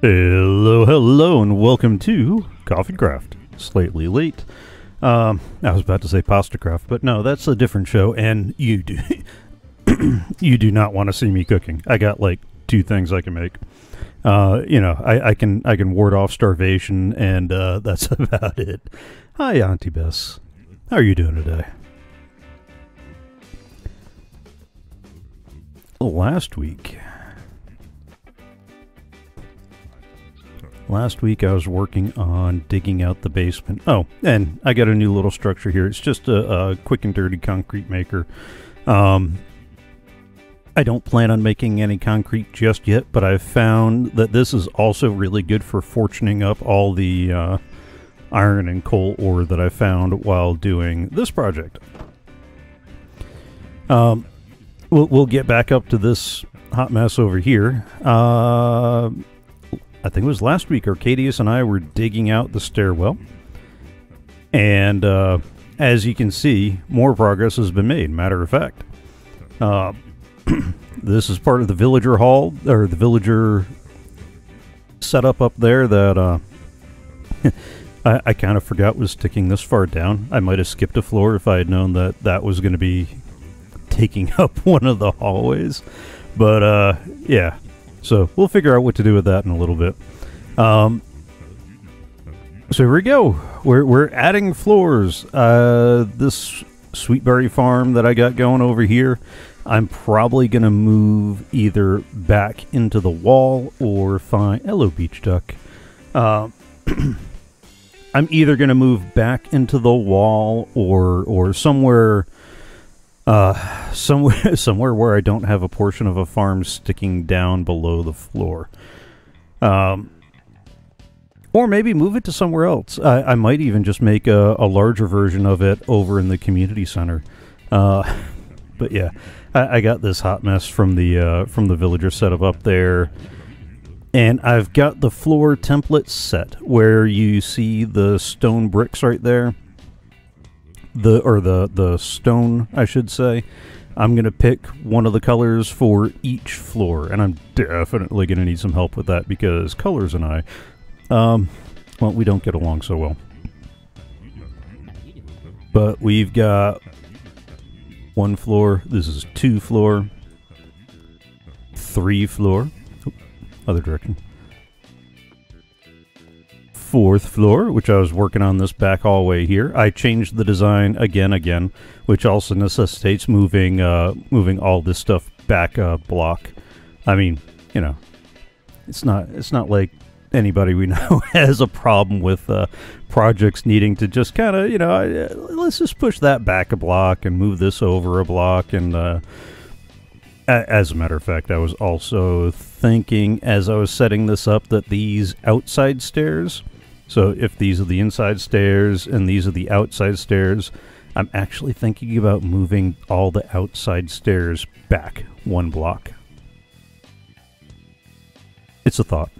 Hello, hello, and welcome to CoffeeCraft. Slightly late. Um, I was about to say Pasta Craft, but no, that's a different show, and you do you do not want to see me cooking. I got like two things I can make. Uh, you know, I, I can I can ward off starvation, and uh, that's about it. Hi, Auntie Bess. How are you doing today? Last week, Last week I was working on digging out the basement. Oh, and I got a new little structure here. It's just a, a quick and dirty concrete maker. Um, I don't plan on making any concrete just yet, but I've found that this is also really good for fortuning up all the uh, iron and coal ore that I found while doing this project. Um, we'll, we'll get back up to this hot mess over here. Uh, I think it was last week, Arcadius and I were digging out the stairwell. And uh, as you can see, more progress has been made. Matter of fact, uh, this is part of the villager hall, or the villager setup up there that uh, I, I kind of forgot was sticking this far down. I might have skipped a floor if I had known that that was going to be taking up one of the hallways. But uh, yeah, so we'll figure out what to do with that in a little bit. Um, so here we go. We're, we're adding floors. Uh, this Sweetberry farm that I got going over here, I'm probably going to move either back into the wall or find... Hello, beach duck. Uh, I'm either going to move back into the wall or or somewhere uh, somewhere somewhere where I don't have a portion of a farm sticking down below the floor. Um, or maybe move it to somewhere else. I, I might even just make a, a, larger version of it over in the community center. Uh, but yeah, I, I, got this hot mess from the uh, from the villager setup up there, and I've got the floor template set where you see the stone bricks right there the or the the stone, I should say. I'm to pick one of the colors for each floor, and I'm definitely to need some help with that because colors and I, um, well, we don't get along so well. But we've got one floor. This is two floor, three floor. other direction fourth floor, which I was working on this back hallway here. I changed the design again, again, which also necessitates moving, uh, moving all this stuff back a block. I mean, you know, it's not, it's not like anybody we know has a problem with uh, projects needing to just kind of, you know, uh, let's just push that back a block and move this over a block. And uh, as a matter of fact, I was also thinking as I was setting this up that these outside stairs so if these are the inside stairs and these are the outside stairs, I'm actually thinking about moving all the outside stairs back one block. It's a thought.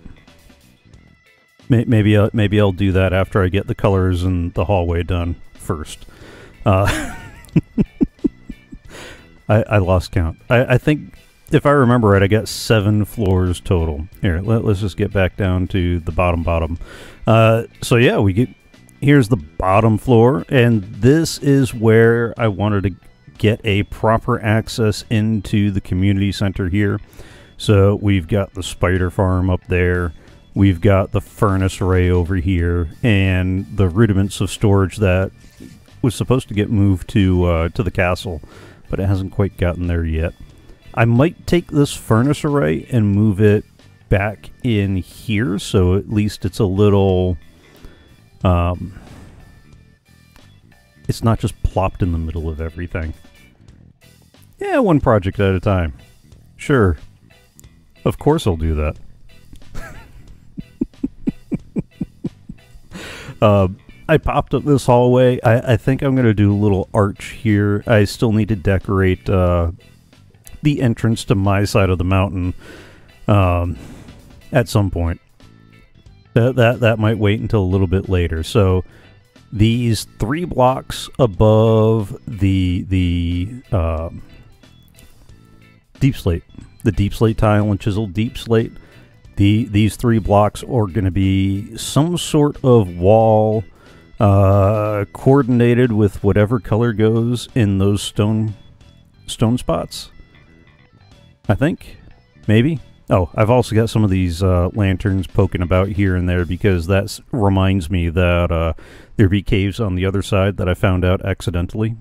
Maybe I'll, maybe I'll do that after I get the colors and the hallway done first. Uh, I, I, lost count. I, I think if I remember right, I got seven floors total. Here, let, us just get back down to the bottom bottom. Uh, so yeah, we get here's the bottom floor, and this is where I wanted to get a proper access into the community center here. So we've got the spider farm up there. We've got the furnace array over here, and the rudiments of storage that was supposed to get moved to uh, to the castle, but it hasn't quite gotten there yet. I might take this furnace array and move it back in here so at least it's a little um, it's not just plopped in the middle of everything. Yeah, one project at a time. Sure. Of course I'll do that. uh, I popped up this hallway. I, I think I'm going to do a little arch here. I still need to decorate uh, the entrance to my side of the mountain um, at some point. That, that that might wait until a little bit later. So these three blocks above the the um, deepslate, the deepslate tile and chiseled deepslate, the these three blocks are going to be some sort of wall uh, coordinated with whatever color goes in those stone stone spots. I think, maybe. Oh, I've also got some of these uh, lanterns poking about here and there because that reminds me that uh, there be caves on the other side that I found out accidentally.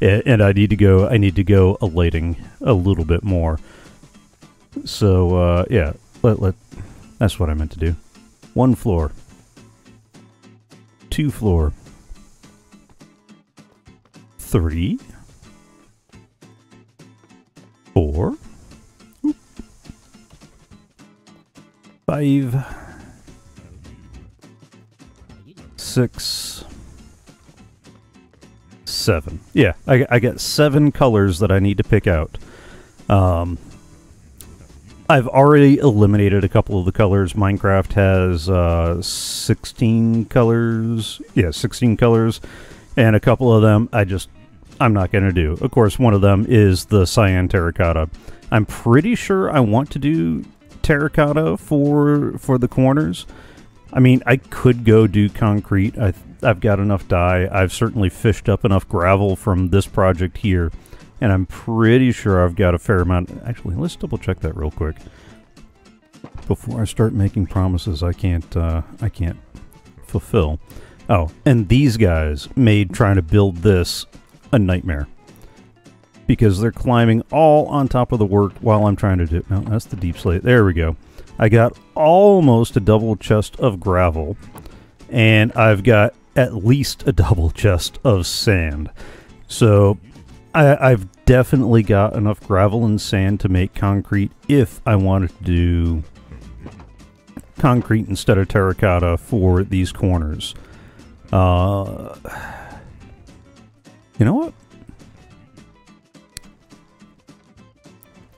and I need to go. I need to go a lighting a little bit more. So uh, yeah, let let. That's what I meant to do. One floor. Two floor. Three. Four. Five. Six seven. Yeah, I, I got seven colors that I need to pick out. Um, I've already eliminated a couple of the colors. Minecraft has uh, 16 colors. Yeah, 16 colors. And a couple of them I just, I'm not going to do. Of course, one of them is the cyan terracotta. I'm pretty sure I want to do terracotta for for the corners. I mean, I could go do concrete. I I've got enough dye. I've certainly fished up enough gravel from this project here, and I'm pretty sure I've got a fair amount. Actually, let's double check that real quick before I start making promises I can't uh, I can't fulfill. Oh, and these guys made trying to build this a nightmare because they're climbing all on top of the work while I'm trying to do. No, that's the deepslate. There we go. I got almost a double chest of gravel, and I've got at least a double chest of sand. So I, have definitely got enough gravel and sand to make concrete if I wanted to do concrete instead of terracotta for these corners. Uh, you know what?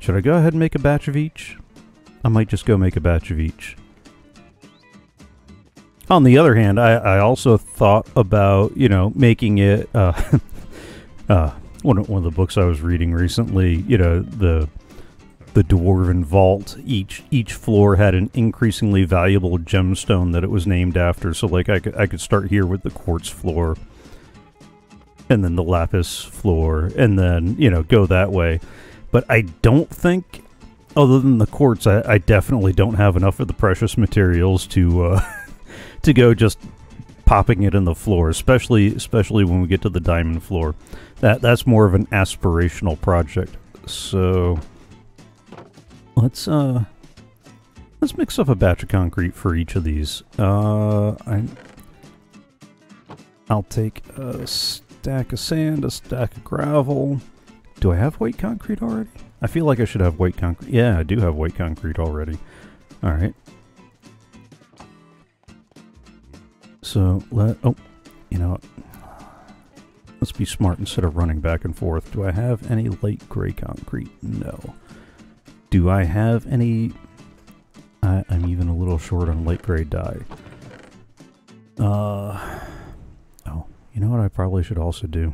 Should I go ahead and make a batch of each? I might just go make a batch of each. On the other hand, I, I also thought about, you know, making it, uh, uh, one, of, one of the books I was reading recently, you know, the the dwarven vault each each floor had an increasingly valuable gemstone that it was named after so like I could I could start here with the quartz floor and then the lapis floor and then you know go that way but I don't think other than the quartz I, I definitely don't have enough of the precious materials to uh, to go just popping it in the floor, especially especially when we get to the diamond floor. That that's more of an aspirational project. So let's uh let's mix up a batch of concrete for each of these. Uh I I'll take a stack of sand, a stack of gravel. Do I have white concrete already? I feel like I should have white concrete. Yeah, I do have white concrete already. All right. So let, oh, you know, let's be smart instead of running back and forth. Do I have any light gray concrete? No. Do I have any, I, I'm even a little short on light gray dye. Uh, you know what I probably should also do?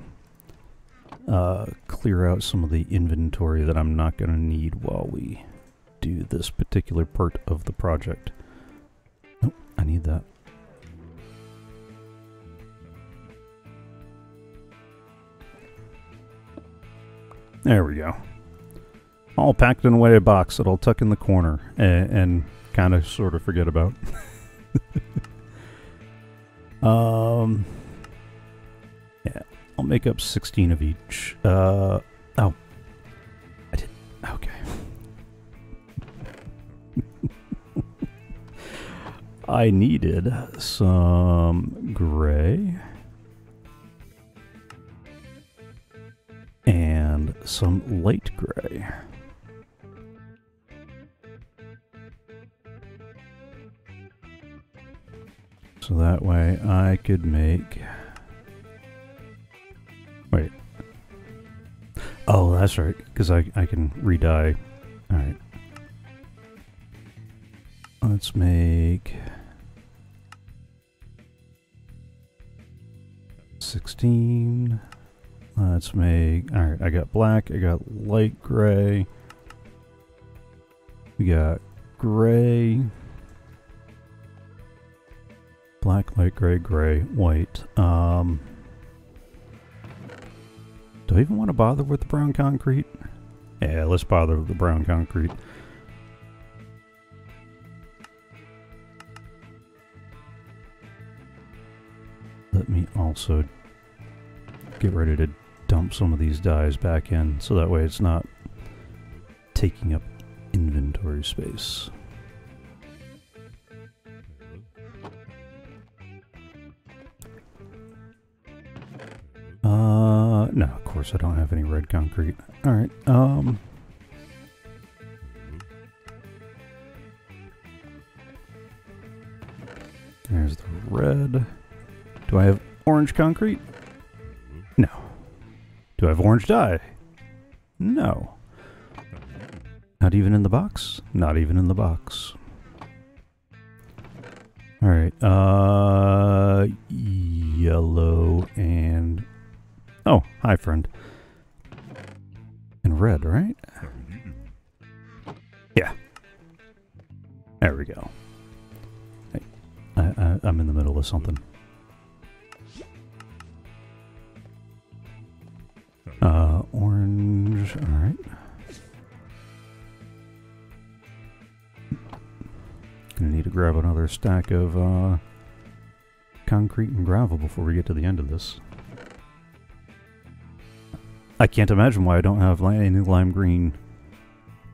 Uh, clear out some of the inventory that I'm not going to need while we do this particular part of the project. Nope, I need that. There we go. All packed in a way box that I'll tuck in the corner and, and kind of sort of forget about. um, I'll make up 16 of each. Uh, oh, I did. Okay. I needed some gray. and some light gray. So that way I could make... Wait. Oh, that's right, because I, I can re-dye. Alright. Let's make... 16... Let's make, all right, I got black, I got light gray. We got gray, black, light gray, gray, white. Um, do I even want to bother with the brown concrete? Yeah, let's bother with the brown concrete. Let me also get ready to dump some of these dyes back in so that way it's not taking up inventory space. Uh, no, of course I don't have any red concrete. Alright, um... There's the red. Do I have orange concrete? No. Do I have orange dye? No. Not even in the box? Not even in the box. Alright, uh... Yellow and... Oh, hi friend. In red, right? Yeah. There we go. Hey, I, I, I'm in the middle of something. Uh, orange, alright. Gonna need to grab another stack of, uh, concrete and gravel before we get to the end of this. I can't imagine why I don't have any lime green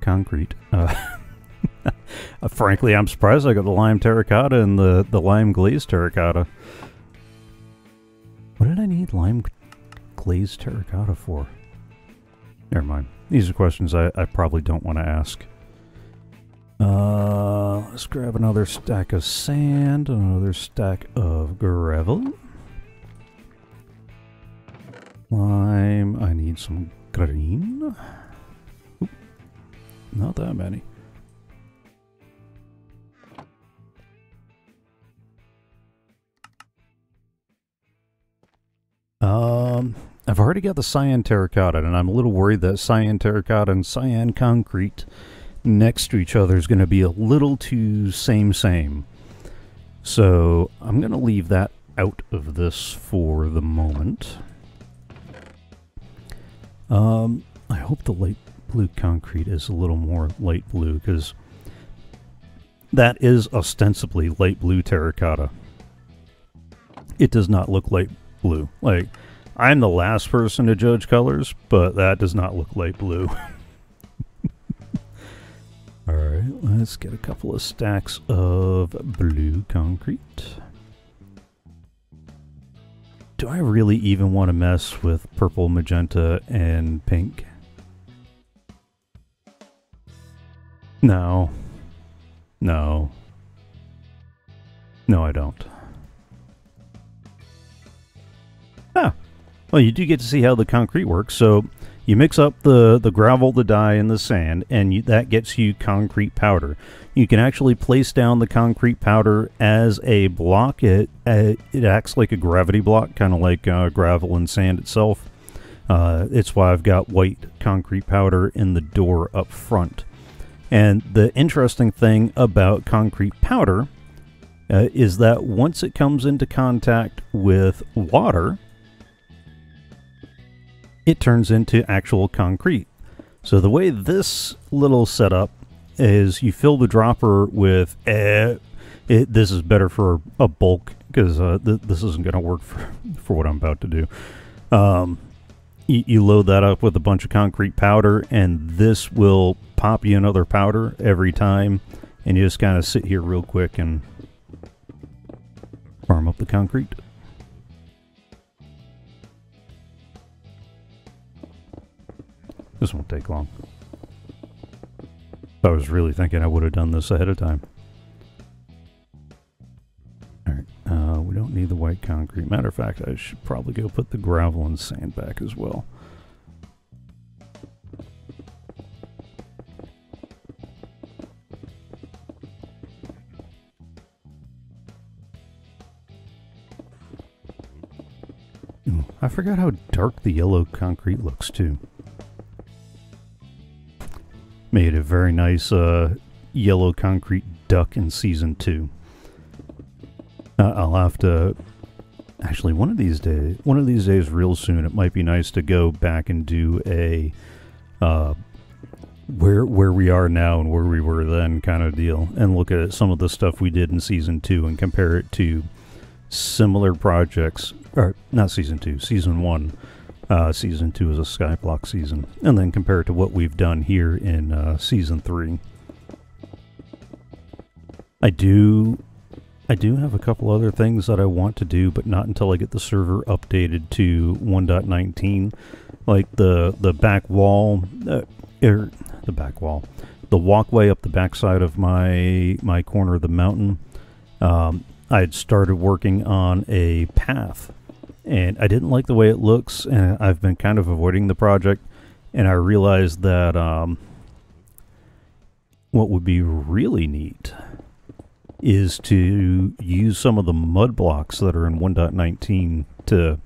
concrete. Uh, uh, frankly, I'm surprised I got the lime terracotta and the, the lime glazed terracotta. What did I need lime glazed terracotta for? Never mind. These are questions I, I probably don't want to ask. Uh, let's grab another stack of sand, another stack of gravel. Lime, I need some green. Oop, not that many. Um, I've already got the cyan terracotta, and I'm a little worried that cyan terracotta and cyan concrete next to each other is going to be a little too same same. So I'm going to leave that out of this for the moment. Um, I hope the light blue concrete is a little more light blue because that is ostensibly light blue terracotta. It does not look light blue. Like, I'm the last person to judge colors, but that does not look light blue. Alright, let's get a couple of stacks of blue concrete. Do I really even want to mess with purple, magenta, and pink? No. No. No, I don't. Ah. Well, you do get to see how the concrete works. So you mix up the, the gravel, the dye, and the sand, and you, that gets you concrete powder. You can actually place down the concrete powder as a block. It, uh, it acts like a gravity block, kind of like uh, gravel and sand itself. Uh, it's why I've got white concrete powder in the door up front. And the interesting thing about concrete powder uh, is that once it comes into contact with water, it turns into actual concrete. So the way this little setup is you fill the dropper with eh, it, this is better for a bulk because uh, th this isn't going to work for, for what I'm about to do. Um, you, you load that up with a bunch of concrete powder and this will pop you another powder every time and you just kind of sit here real quick and farm up the concrete. This won't take long. I was really thinking I would have done this ahead of time. Alright, uh, we don't need the white concrete. Matter of fact, I should probably go put the gravel and sand back as well. I forgot how dark the yellow concrete looks too made a very nice uh, yellow concrete duck in season two. Uh, I'll have to actually one of these days, one of these days, real soon. It might be nice to go back and do a uh, where where we are now and where we were then kind of deal, and look at some of the stuff we did in season two and compare it to similar projects, or not season two, season one. Uh, season two is a Skyblock season, and then compare it to what we've done here in uh, season three. I do, I do have a couple other things that I want to do, but not until I get the server updated to 1.19, like the the back wall, uh, er, the back wall, the walkway up the backside of my my corner of the mountain. Um, I had started working on a path, and I didn't like the way it looks, and I've been kind of avoiding the project. And I realized that um, what would be really neat is to use some of the mud blocks that are in 1.19 to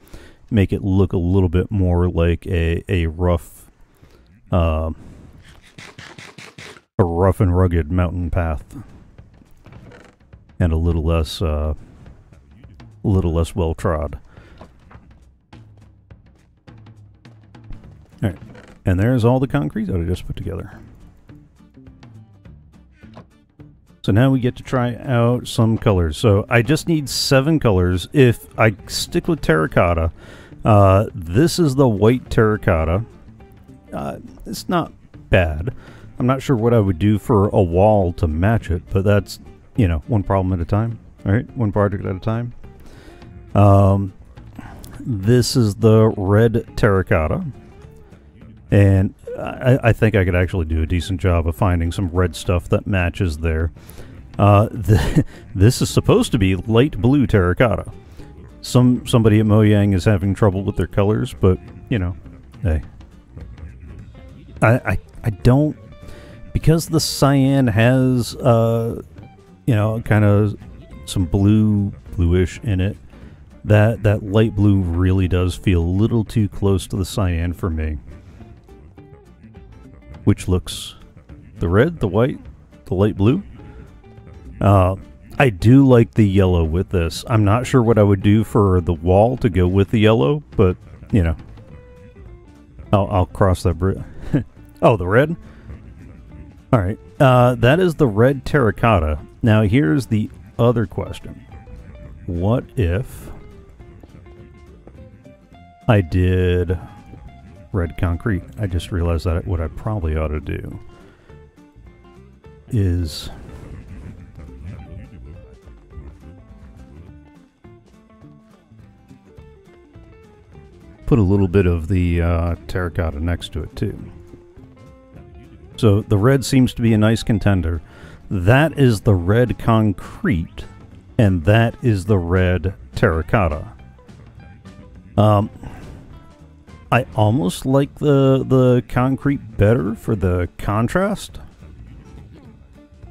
make it look a little bit more like a, a rough uh, a rough and rugged mountain path and a little less uh, a little less well trod. And there's all the concrete that I just put together. So now we get to try out some colors. So I just need seven colors. If I stick with terracotta, uh, this is the white terracotta. Uh, it's not bad. I'm not sure what I would do for a wall to match it, but that's you know, one problem at a time. All right, one project at a time. Um, this is the red terracotta, and I, I, think I could actually do a decent job of finding some red stuff that matches there. Uh, the, this is supposed to be light blue terracotta. Some somebody at Mojang is having trouble with their colors, but you know, hey, I I, I don't because the cyan has uh, you know, kind of some blue, bluish in it. That that light blue really does feel a little too close to the cyan for me. Which looks the red, the white, the light blue. Uh, I do like the yellow with this. I'm not sure what I would do for the wall to go with the yellow, but you know, I'll, I'll cross that bridge. oh, the red. All right, uh, that is the red terracotta. Now, here's the other question. What if I did red concrete? I just realized that what I probably ought to do is put a little bit of the uh, terracotta next to it too. So the red seems to be a nice contender. That is the red concrete, and that is the red terracotta. Um, I almost like the the concrete better for the contrast,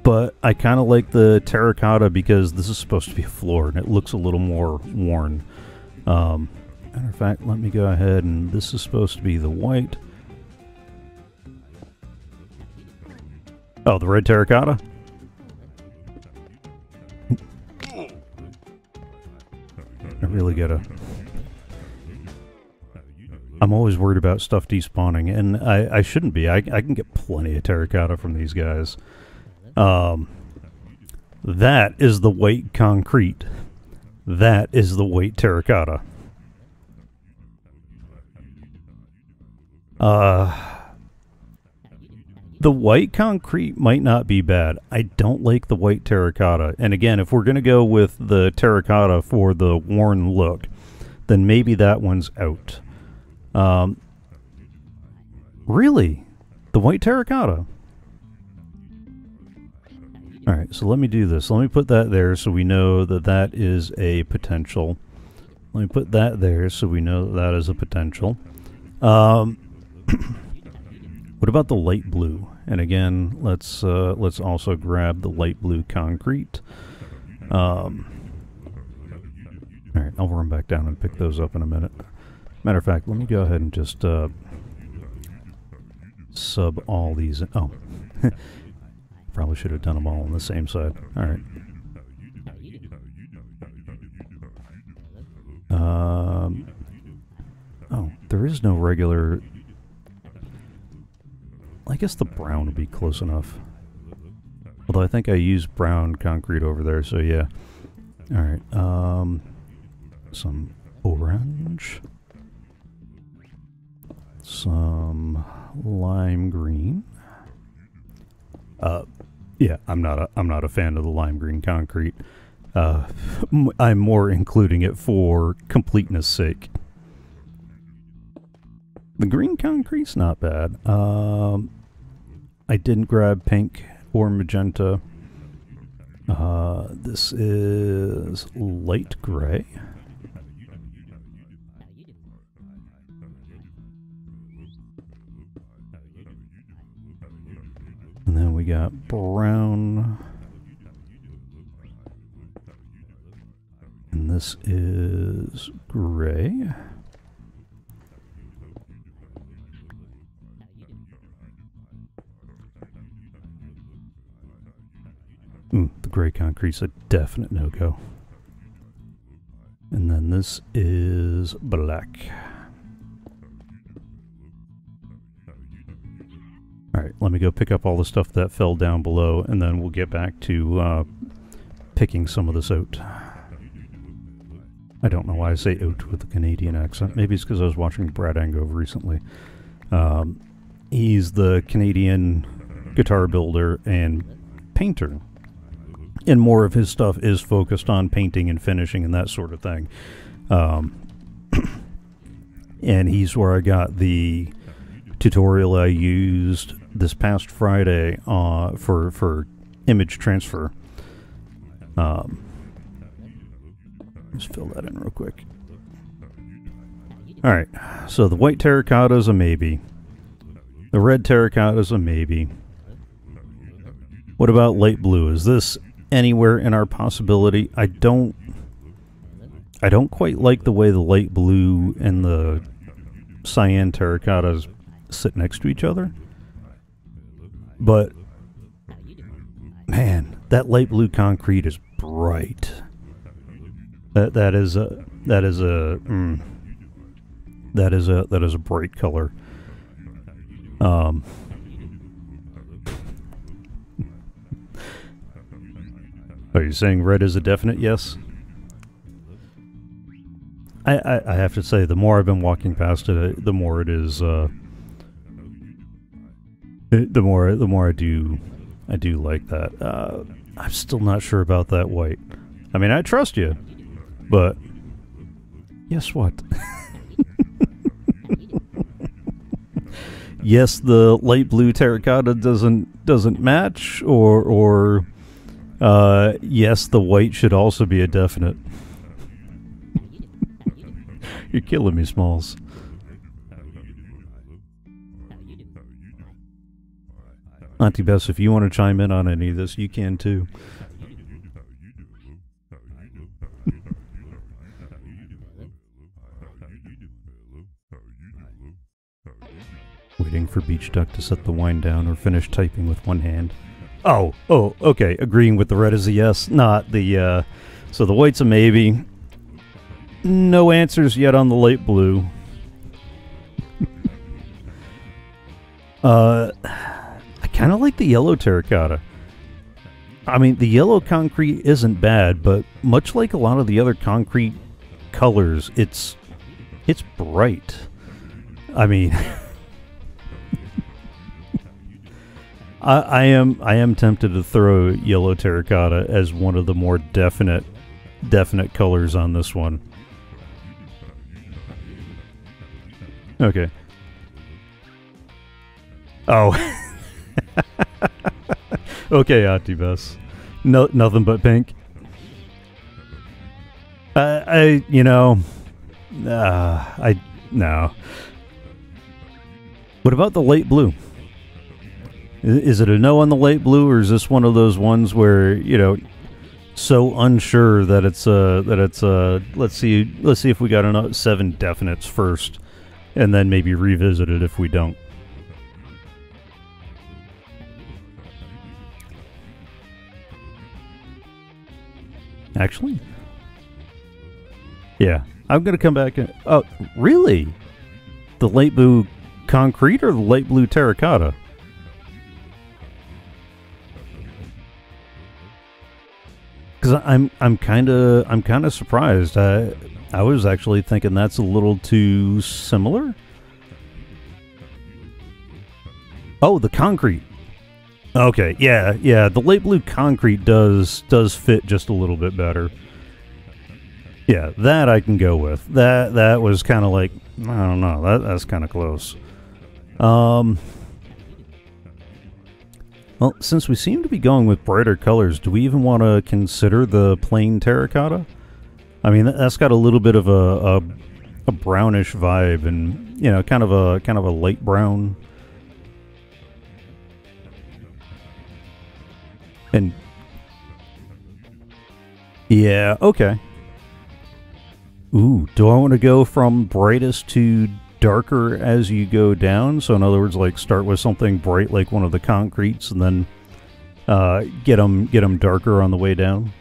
but I kind of like the terracotta because this is supposed to be a floor and it looks a little more worn. Um, matter of fact, let me go ahead and this is supposed to be the white. Oh, the red terracotta? I really gotta... I'm always worried about stuff despawning, and I, I shouldn't be. I, I can get plenty of terracotta from these guys. Um, that is the white concrete. That is the white terracotta. Uh, the white concrete might not be bad. I don't like the white terracotta. And again, if we're going to go with the terracotta for the worn look, then maybe that one's out. Um, really? The white terracotta? All right, so let me do this. Let me put that there so we know that that is a potential. Let me put that there so we know that, that is a potential. Um, what about the light blue? And again, let's uh, let's also grab the light blue concrete. Um, all right, I'll run back down and pick those up in a minute. Matter of fact, let me go ahead and just uh, sub all these. In. Oh, Probably should have done them all on the same side. All right. Um, oh, there is no regular. I guess the brown would be close enough. Although I think I used brown concrete over there, so yeah. All right. Um, some orange, some lime green. Uh, yeah, I'm not a I'm not a fan of the lime green concrete. Uh, I'm more including it for completeness sake. The green concrete's not bad. Um, I didn't grab pink or magenta. Uh, this is light gray. And then we got brown. And this is gray. Mm, the gray concrete's a definite no-go. And then this is black. Alright, let me go pick up all the stuff that fell down below, and then we'll get back to uh, picking some of this out. I don't know why I say out with a Canadian accent. Maybe it's because I was watching Brad Angove recently. Um, he's the Canadian guitar builder and painter. And more of his stuff is focused on painting and finishing and that sort of thing. Um, and he's where I got the tutorial I used this past Friday uh, for for image transfer. Um, let's fill that in real quick. All right, so the white terracotta is a maybe. The red terracotta is a maybe. What about light blue? Is this anywhere in our possibility? I don't. I don't quite like the way the light blue and the cyan terracottas sit next to each other. But man, that light blue concrete is bright. That that is a that is a mm, that is a that is a bright color. Um. Are you saying red is a definite yes? I, I, I have to say, the more I've been walking past it, the more it is. Uh, the more the more I do, I do like that. Uh, I'm still not sure about that white. I mean, I trust you, but guess what? yes, the light blue terracotta doesn't doesn't match, or or uh, yes, the white should also be a definite. You're killing me, Smalls. Auntie Bess, if you want to chime in on any of this, you can too. Waiting for Beach Duck to set the wine down or finish typing with one hand. Oh, oh, okay. Agreeing with the red is a yes, not the, uh, so the white's a maybe. No answers yet on the light blue. uh, kind of like the yellow terracotta. I mean, the yellow concrete isn't bad, but much like a lot of the other concrete colors, it's it's bright. I mean, I, I am I am tempted to throw yellow terracotta as one of the more definite definite colors on this one. Okay. Oh. okay, Atibus. No, nothing but pink. Uh, I, you know, uh, I, no. What about the light blue? Is, it a no on the light blue, or is this one of those ones where you know, so unsure that it's uh that it's uh let's see let's see if we got enough seven definites first, and then maybe revisit it if we don't. Actually, yeah, I'm gonna come back. And, oh, really? The light blue concrete or the light blue terracotta? Because I'm I'm kind of I'm kind of surprised. I I was actually thinking that's a little too similar. Oh, the concrete. Okay, yeah, yeah. The light blue concrete does does fit just a little bit better. Yeah, that I can go with. That that was kind of like I don't know. That that's kind of close. Um. Well, since we seem to be going with brighter colors, do we even want to consider the plain terracotta? I mean, that's got a little bit of a, a, a brownish vibe, and you know, kind of a kind of a light brown. And yeah, okay. Ooh, do I want to go from brightest to darker as you go down. So in other words, like start with something bright like one of the concretes, and then uh, get them get them darker on the way down.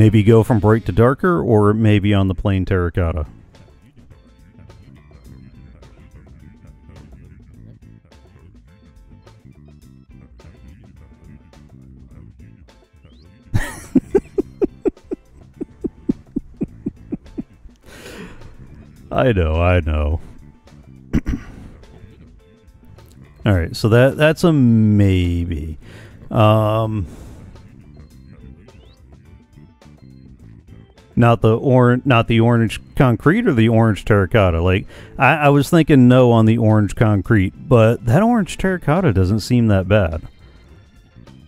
Maybe go from bright to darker, or maybe on the plain terracotta. I know, I know. All right, so that that's a maybe. Um, not the orange, not the orange concrete or the orange terracotta. Like I, I was thinking no on the orange concrete, but that orange terracotta doesn't seem that bad.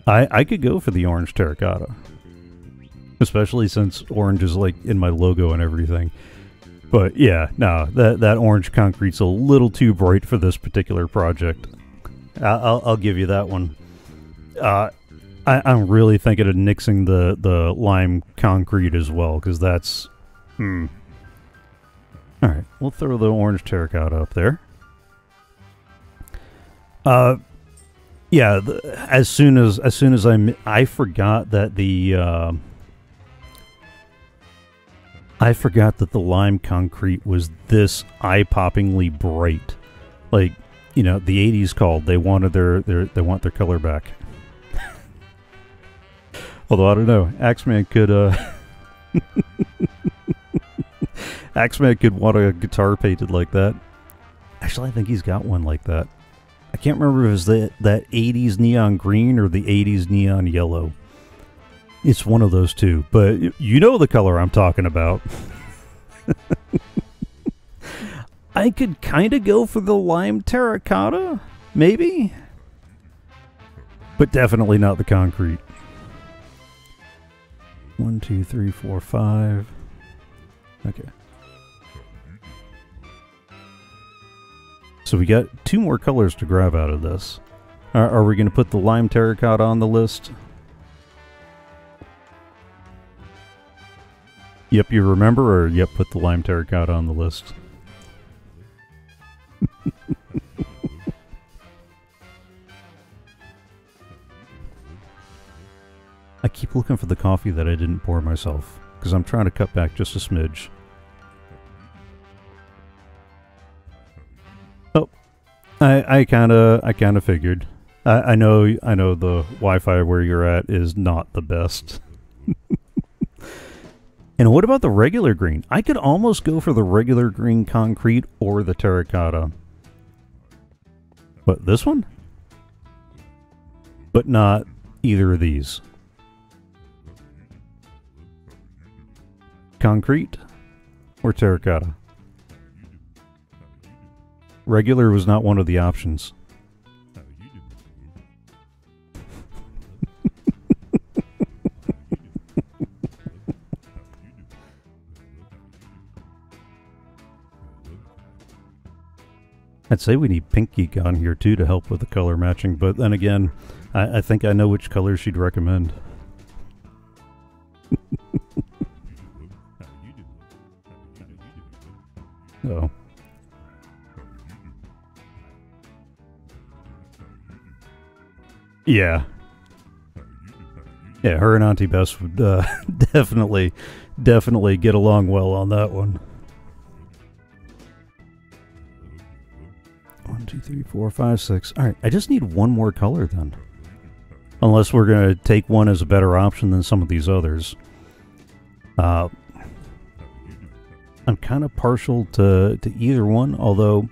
I I could go for the orange terracotta, especially since orange is like in my logo and everything. But yeah, no, that that orange concrete's a little too bright for this particular project. I'll, I'll give you that one. Uh, I, am really thinking of nixing the the lime concrete as well because that's. Hmm. All right, we'll throw the orange terracotta up there. Uh, yeah. The, as soon as as soon as I I forgot that the. Uh, I forgot that the lime concrete was this eye-poppingly bright. Like, you know, the 80s called. They wanted their, their they want their color back. Although I don't know, Axeman could uh Axeman could want a guitar painted like that. Actually, I think he's got one like that. I can't remember if it that, that 80s neon green or the 80s neon yellow. It's one of those two, but you know the color I'm talking about. I could kind of go for the lime terracotta, maybe, but definitely not the concrete. One, two, three, four, five. Okay. So we got two more colors to grab out of this. Are, are we going to put the lime terracotta on the list? Yep, you remember, or yep, put the lime terracotta on the list. I keep looking for the coffee that I didn't pour myself, because I'm trying to cut back just a smidge. Oh, I I kind of I kind of figured. I, I know I know the Wi-Fi where you're at is not the best. And what about the regular green? I could almost go for the regular green concrete or the terracotta. But this one? But not either of these. Concrete or terracotta? Regular was not one of the options. I'd say we need Pink Geek on here too to help with the color matching, but then again, I, I think I know which color she'd recommend. Oh. Yeah. Yeah, her and Auntie Bess would uh, definitely, definitely get along well on that one. One, two, three, four, five, six. All right, I just need one more color then. Unless we're going to take one as a better option than some of these others. Uh, I'm kind of partial to, to either one, although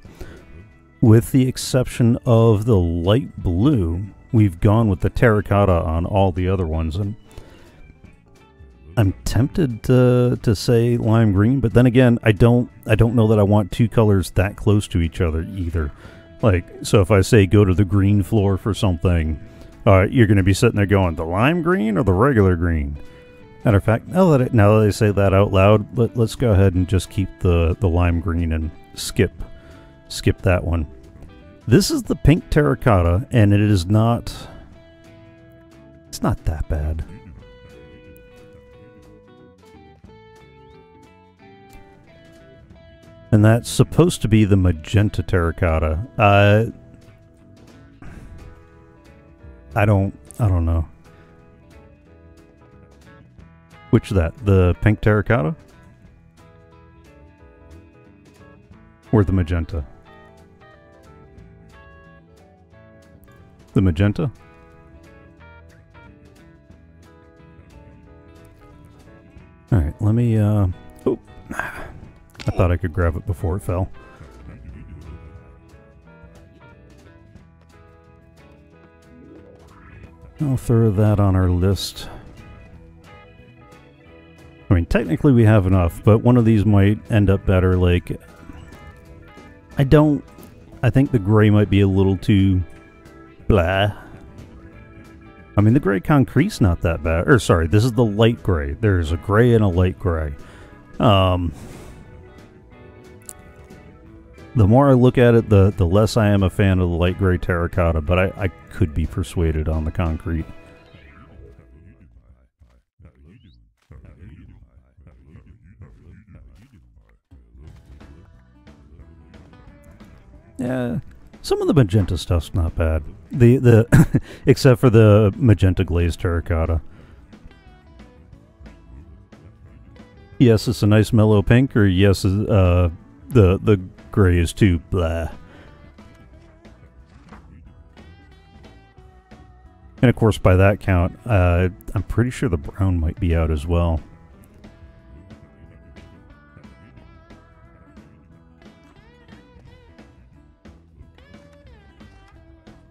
with the exception of the light blue, we've gone with the terracotta on all the other ones, and I'm tempted to to say lime green, but then again, I don't I don't know that I want two colors that close to each other either. Like, so if I say go to the green floor for something, uh, you're going to be sitting there going the lime green or the regular green. Matter of fact, now that now that I say that out loud, let, let's go ahead and just keep the the lime green and skip skip that one. This is the pink terracotta, and it is not. It's not that bad. And that's supposed to be the magenta terracotta. Uh, I don't. I don't know. Which that? The pink terracotta? Or the magenta? The magenta? Alright, let me, uh... I thought I could grab it before it fell. I'll throw that on our list. I mean, technically we have enough, but one of these might end up better, like... I don't... I think the gray might be a little too... blah. I mean, the gray concrete's not that bad. Or, sorry, this is the light gray. There's a gray and a light gray. Um... The more I look at it, the, the less I am a fan of the light gray terracotta, but I, I could be persuaded on the concrete. Yeah, some of the magenta stuff's not bad. The the except for the magenta glazed terracotta. Yes, it's a nice mellow pink, or yes, uh, the the gray is too blah. And of course, by that count, uh, I'm pretty sure the brown might be out as well.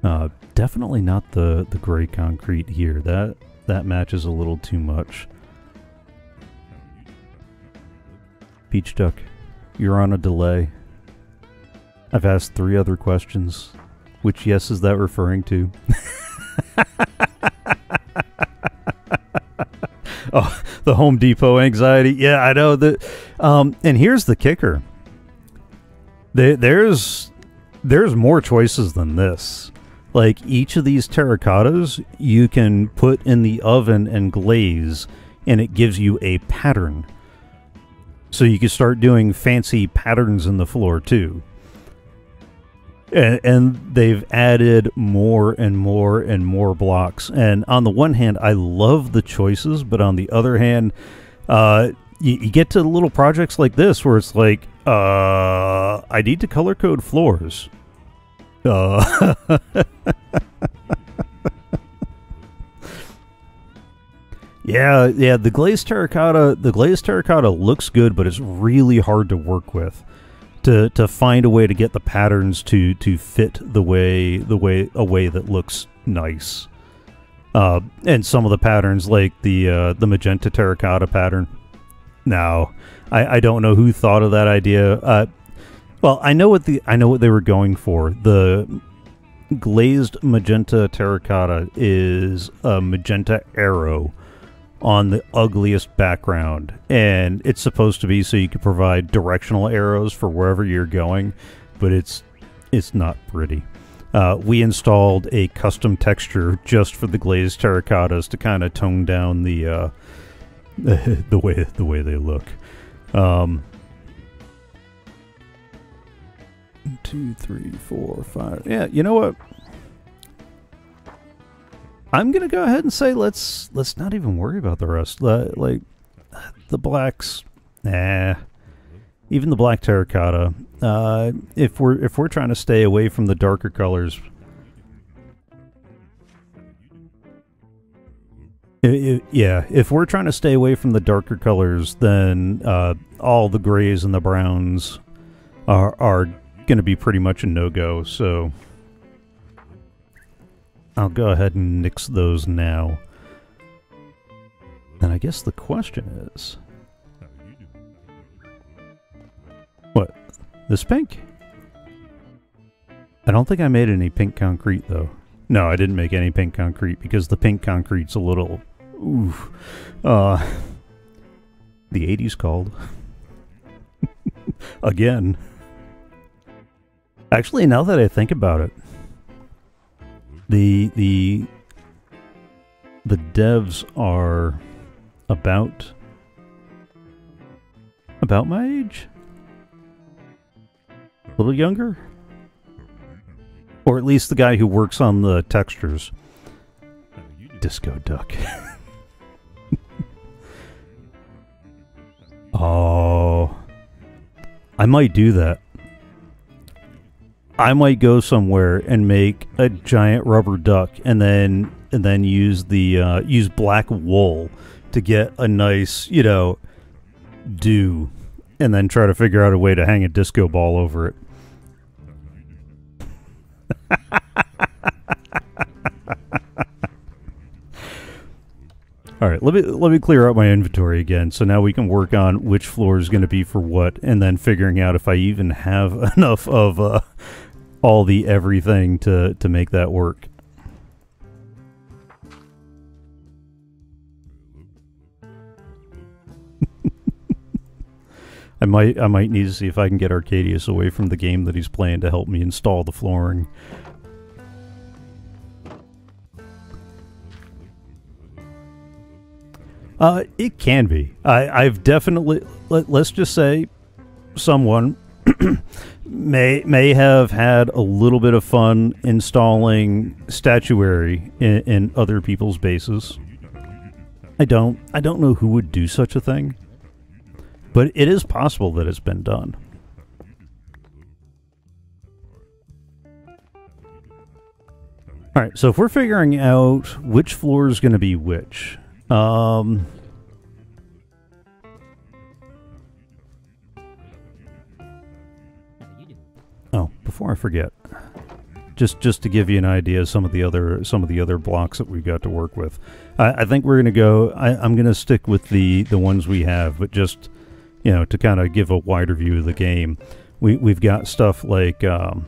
Uh, definitely not the, the gray concrete here. That that matches a little too much. Peach Duck, you're on a delay. I've asked three other questions. Which yes is that referring to? oh, the Home Depot anxiety. Yeah, I know that. Um, and here's the kicker. There, there's there's more choices than this. Like each of these terracottas, you can put in the oven and glaze, and it gives you a pattern. So you can start doing fancy patterns in the floor too. And, and, they've added more and more and more blocks. And on the one hand, I love the choices, but on the other hand, uh, you, you, get to little projects like this where it's like, uh, I need to color code floors. Uh, yeah, yeah. The glazed terracotta, the glazed terracotta looks good, but it's really hard to work with to to find a way to get the patterns to to fit the way the way a way that looks nice. Uh, and some of the patterns, like the uh, the magenta terracotta pattern. Now, I, I don't know who thought of that idea. Uh, well, I know what the I know what they were going for. The glazed magenta terracotta is a magenta arrow on the ugliest background. And it's supposed to be so you can provide directional arrows for wherever you're going, but it's it's not pretty. Uh, we installed a custom texture just for the glazed terracottas to kind of tone down the uh, the way the way they look. Um, two, three, four, five. Yeah, you know what? I'm gonna go ahead and say let's let's not even worry about the rest. Uh, like the blacks, nah. Even the black terracotta. Uh, if we're if we're trying to stay away from the darker colors, I- I- yeah, if we're trying to stay away from the darker colors, then uh, all the grays and the browns are are going to be pretty much a no go. So I'll go ahead and nix those now. And I guess the question is, what? This pink? I don't think I made any pink concrete though. No, I didn't make any pink concrete because the pink concrete's a little Oof. Uh, the 80s called. Again. Actually, now that I think about it, the the the devs are about about my age, a little younger, or at least the guy who works on the textures. Disco Duck. Oh. I might do that. I might go somewhere and make a giant rubber duck and then and then use the uh, use black wool to get a nice, you know, dew and then try to figure out a way to hang a disco ball over it. All right, let me let me clear out my inventory again. So now we can work on which floor is going to be for what, and then figuring out if I even have enough of uh, all the everything to to make that work. I might I might need to see if I can get Arcadius away from the game that he's playing to help me install the flooring. Uh, it can be. I, I've definitely. Let, let's just say, someone may may have had a little bit of fun installing statuary in, in other people's bases. I don't. I don't know who would do such a thing, but it is possible that it's been done. All right. So if we're figuring out which floor is going to be which. Um, oh, before I forget, just just to give you an idea, of some of the other some of the other blocks that we've got to work with, I, I think we're going to go. I, I'm going to stick with the the ones we have, but just you know to kind of give a wider view of the game. We we've got stuff like um,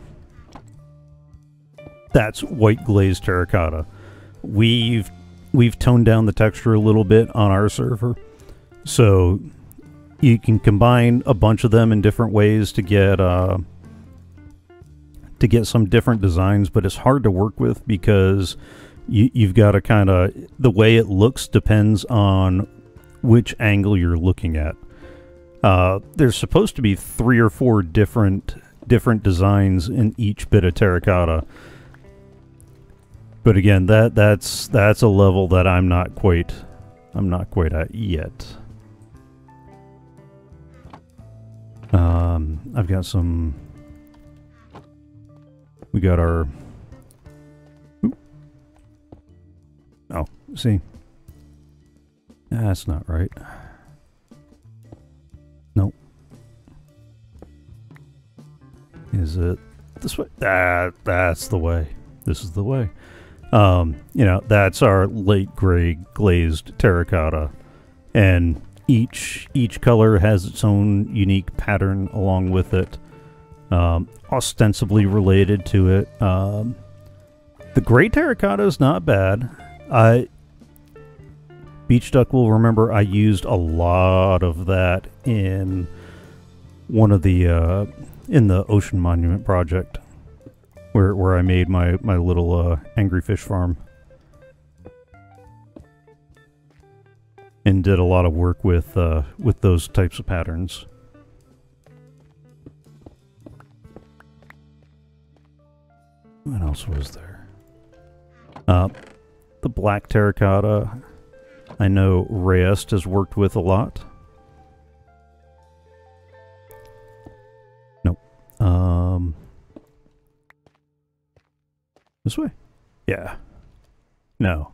that's white glazed terracotta. We've we've toned down the texture a little bit on our server. So you can combine a bunch of them in different ways to get uh, to get some different designs, but it's hard to work with because you, you've got to kind of the way it looks depends on which angle you're looking at. Uh, there's supposed to be three or four different different designs in each bit of terracotta. But again, that that's that's a level that I'm not quite I'm not quite at yet. Um, I've got some. We got our. Oh, see. That's not right. Nope. Is it this way? That that's the way. This is the way. Um, you know, that's our late gray glazed terracotta, and each each color has its own unique pattern along with it, um, ostensibly related to it. Um, the gray terracotta is not bad. I Beach Duck will remember I used a lot of that in one of the uh, in the Ocean Monument project where where I made my my little uh, angry fish farm, and did a lot of work with uh, with those types of patterns. What else was there? Uh, the black terracotta, I know Rest has worked with a lot. Nope. Um, this way? Yeah. No.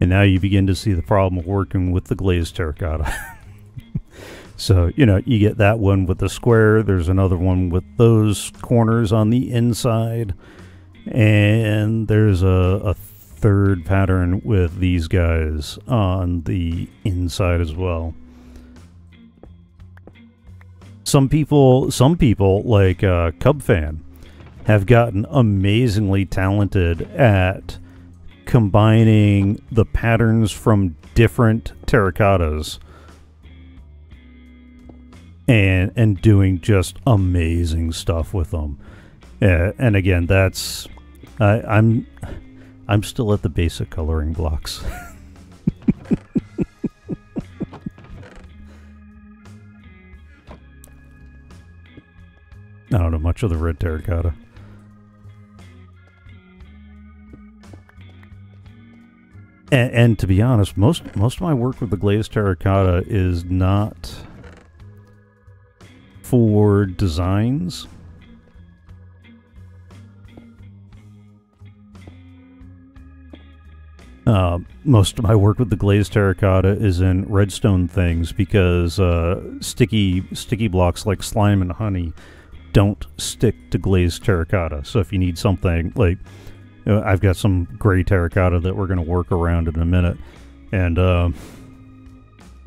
And now you begin to see the problem of working with the glazed terracotta. so, you know, you get that one with the square. There's another one with those corners on the inside. And there's a, a third pattern with these guys on the inside as well. Some people, some people like uh, Cubfan, have gotten amazingly talented at combining the patterns from different terracottas and and doing just amazing stuff with them. Uh, and again, that's I'm I'm still at the basic coloring blocks. I don't know much of the red terracotta. And, and, to be honest, most most of my work with the glazed terracotta is not for designs. Uh, most of my work with the glazed terracotta is in redstone things because uh, sticky sticky blocks like slime and honey don't stick to glazed terracotta. So if you need something like uh, I've got some gray terracotta that we're going to work around in a minute. And uh,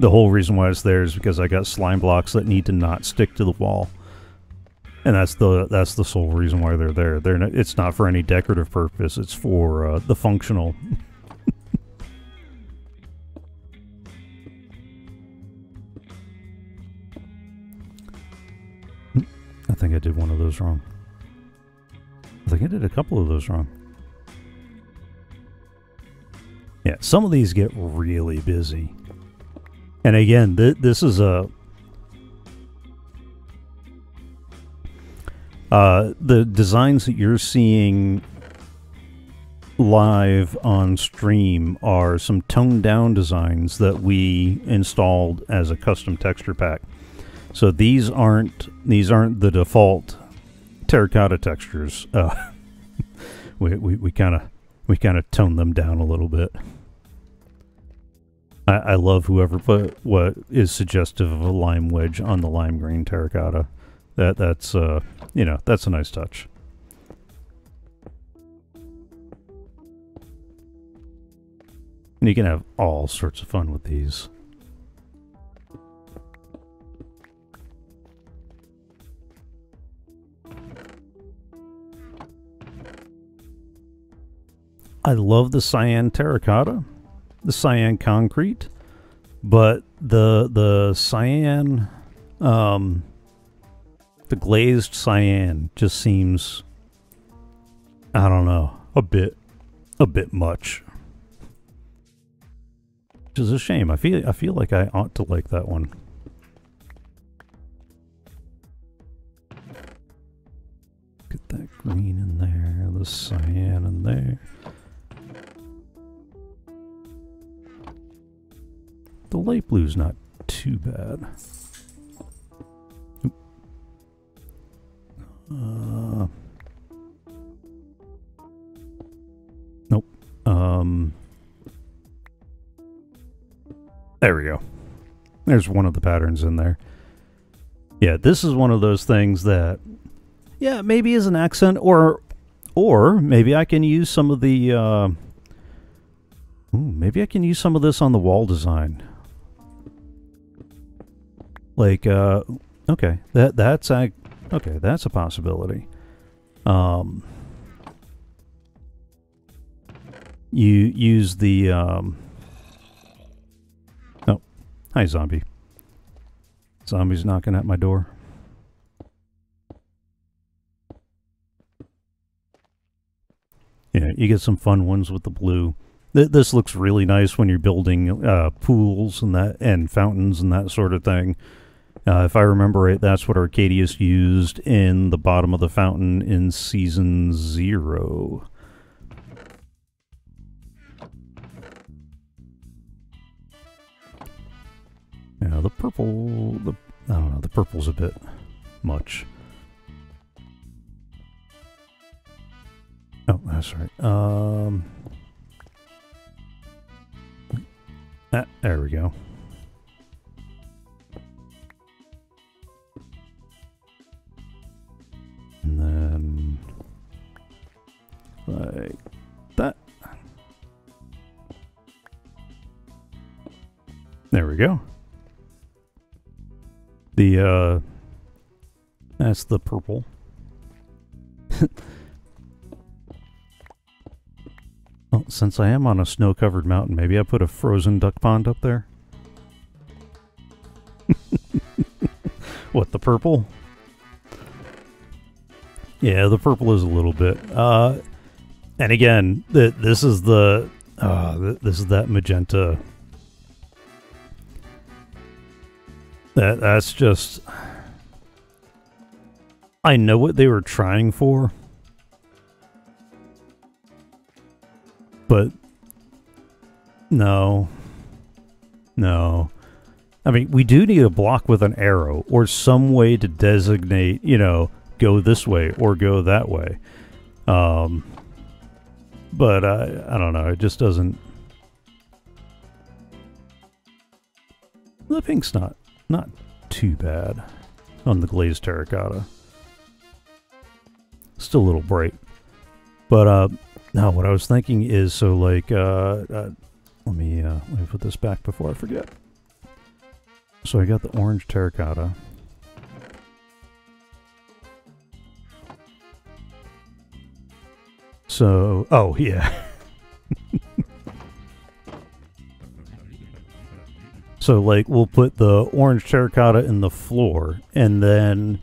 the whole reason why it's there is because I got slime blocks that need to not stick to the wall. And that's the that's the sole reason why they're there. They're not, it's not for any decorative purpose. It's for uh, the functional. I think I did one of those wrong. I think I did a couple of those wrong. Yeah, some of these get really busy. And again, th this is a... Uh, the designs that you're seeing live on stream are some toned down designs that we installed as a custom texture pack. So these aren't these aren't the default terracotta textures. Uh, we we, we kind of we kind of tone them down a little bit. I, I love whoever put what is suggestive of a lime wedge on the lime green terracotta. That that's uh you know that's a nice touch. And you can have all sorts of fun with these. I love the cyan terracotta the cyan concrete, but the the cyan, um, the glazed cyan just seems, I don't know, a bit, a bit much. Which is a shame. I feel I feel like I ought to like that one. Get that green in there, the cyan in there. The light blue's not too bad. Uh, nope. Um, there we go. There's one of the patterns in there. Yeah, this is one of those things that, yeah, maybe is an accent, or, or maybe I can use some of the. Uh, ooh, maybe I can use some of this on the wall design. Like, uh, okay, that that's a, okay, that's a possibility. Um, you use the um, oh, hi zombie. Zombie's knocking at my door. Yeah, you get some fun ones with the blue. Th this looks really nice when you're building uh, pools and that and fountains and that sort of thing. Uh, if I remember right, that's what Arcadius used in the bottom of the fountain in season zero. Yeah, the purple, the I don't know, the purple's a bit much. Oh, that's right. Um, ah, there we go. That's the purple. well, since I am on a snow-covered mountain, maybe I put a frozen duck pond up there? what, the purple? Yeah, the purple is a little bit. Uh, and again, th this is the, uh, th this is that magenta That that's just I know what they were trying for. But no. No. I mean, we do need a block with an arrow or some way to designate, you know, go this way or go that way. Um but I I don't know, it just doesn't The pink's not not too bad on the glazed terracotta. Still a little bright. But, uh, now what I was thinking is, so like, uh, uh let me, uh, let me put this back before I forget. So I got the orange terracotta. So, oh, yeah. So like we'll put the orange terracotta in the floor and then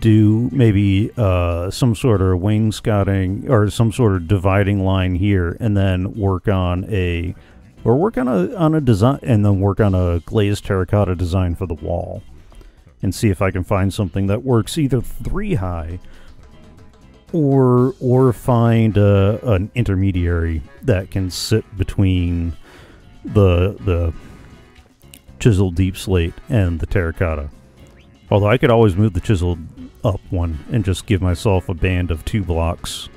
do maybe uh, some sort of wainscoting or some sort of dividing line here and then work on a or work on a on a design and then work on a glazed terracotta design for the wall and see if I can find something that works either three high or or find a, an intermediary that can sit between the the chiseled deepslate and the terracotta. Although I could always move the chiseled up one and just give myself a band of two blocks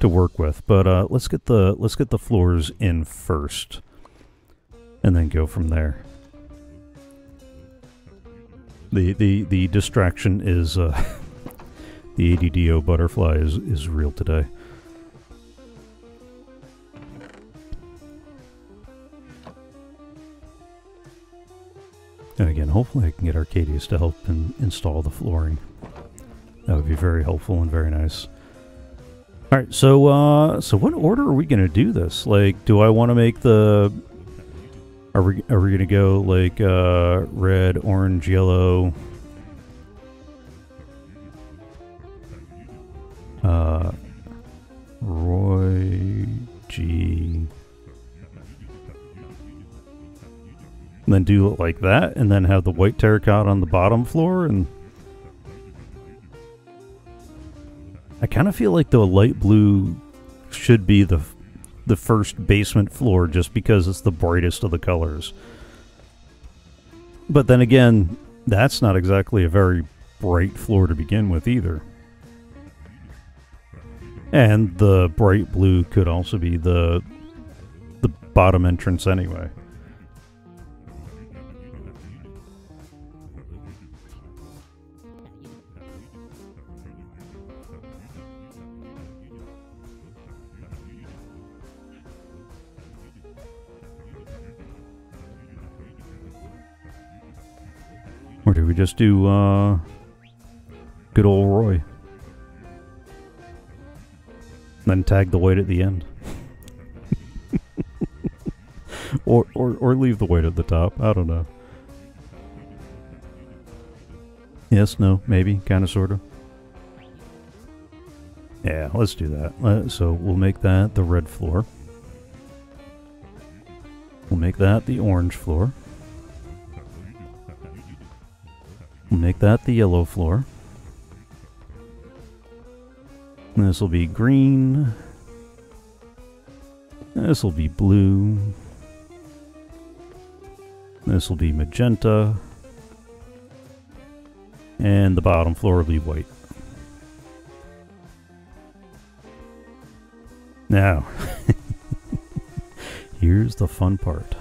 to work with. But uh, let's get the let's get the floors in first, and then go from there. The the the distraction is uh, the ADDO butterfly is is real today. And again, hopefully I can get Arcadius to help in, install the flooring. That would be very helpful and very nice. All right, so uh, so what order are we gonna do this? Like, do I want to make the? Are we are we gonna go like uh, red, orange, yellow? Uh, Roy G. and then do it like that, and then have the white terracotta on the bottom floor, and I kind of feel like the light blue should be the the first basement floor just because it's the brightest of the colors. But then again, that's not exactly a very bright floor to begin with either. And the bright blue could also be the the bottom entrance anyway. Or do we just do uh, good old Roy? Then tag the weight at the end. or, or or leave the weight at the top. I don't know. Yes, no, maybe, kind of, sort of. Yeah, let's do that. Uh, so we'll make that the red floor. We'll make that the orange floor. Make that the yellow floor. This will be green. This will be blue. This will be magenta. And the bottom floor will be white. Now, here's the fun part.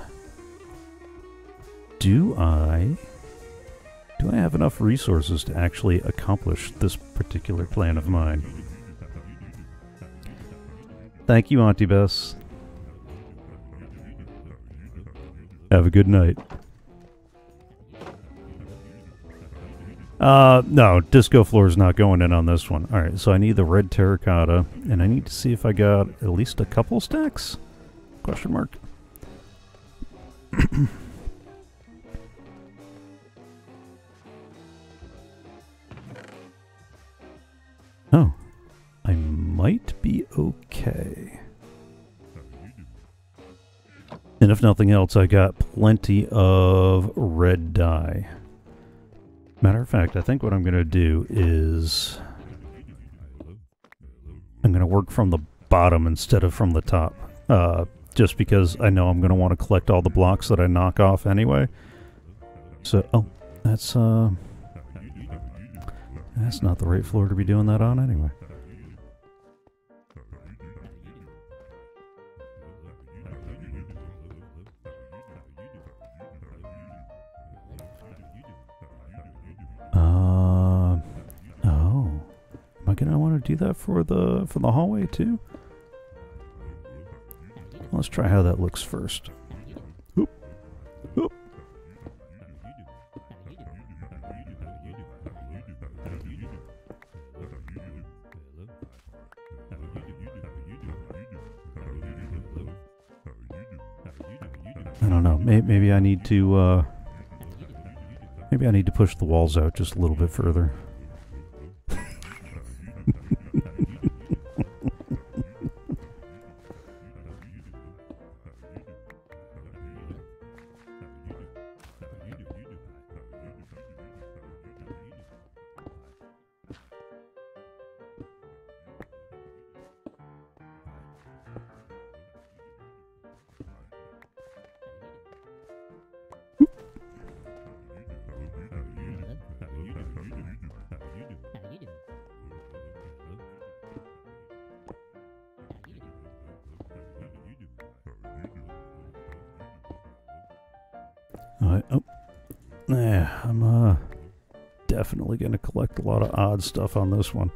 Do I do I have enough resources to actually accomplish this particular plan of mine? Thank you, Auntie Bess. Have a good night. Uh, no, disco floor is not going in on this one. All right, so I need the red terracotta, and I need to see if I got at least a couple stacks? Question mark. oh, I might be okay. And if nothing else, I got plenty of red dye. Matter of fact, I think what I'm going to do is... I'm going to work from the bottom instead of from the top. Uh, just because I know I'm going to want to collect all the blocks that I knock off anyway. So, oh, that's, uh... That's not the right floor to be doing that on anyway. Uh, oh. Am I gonna want to do that for the for the hallway too? Let's try how that looks first. I need to. Uh, maybe I need to push the walls out just a little bit further. Stuff on this one.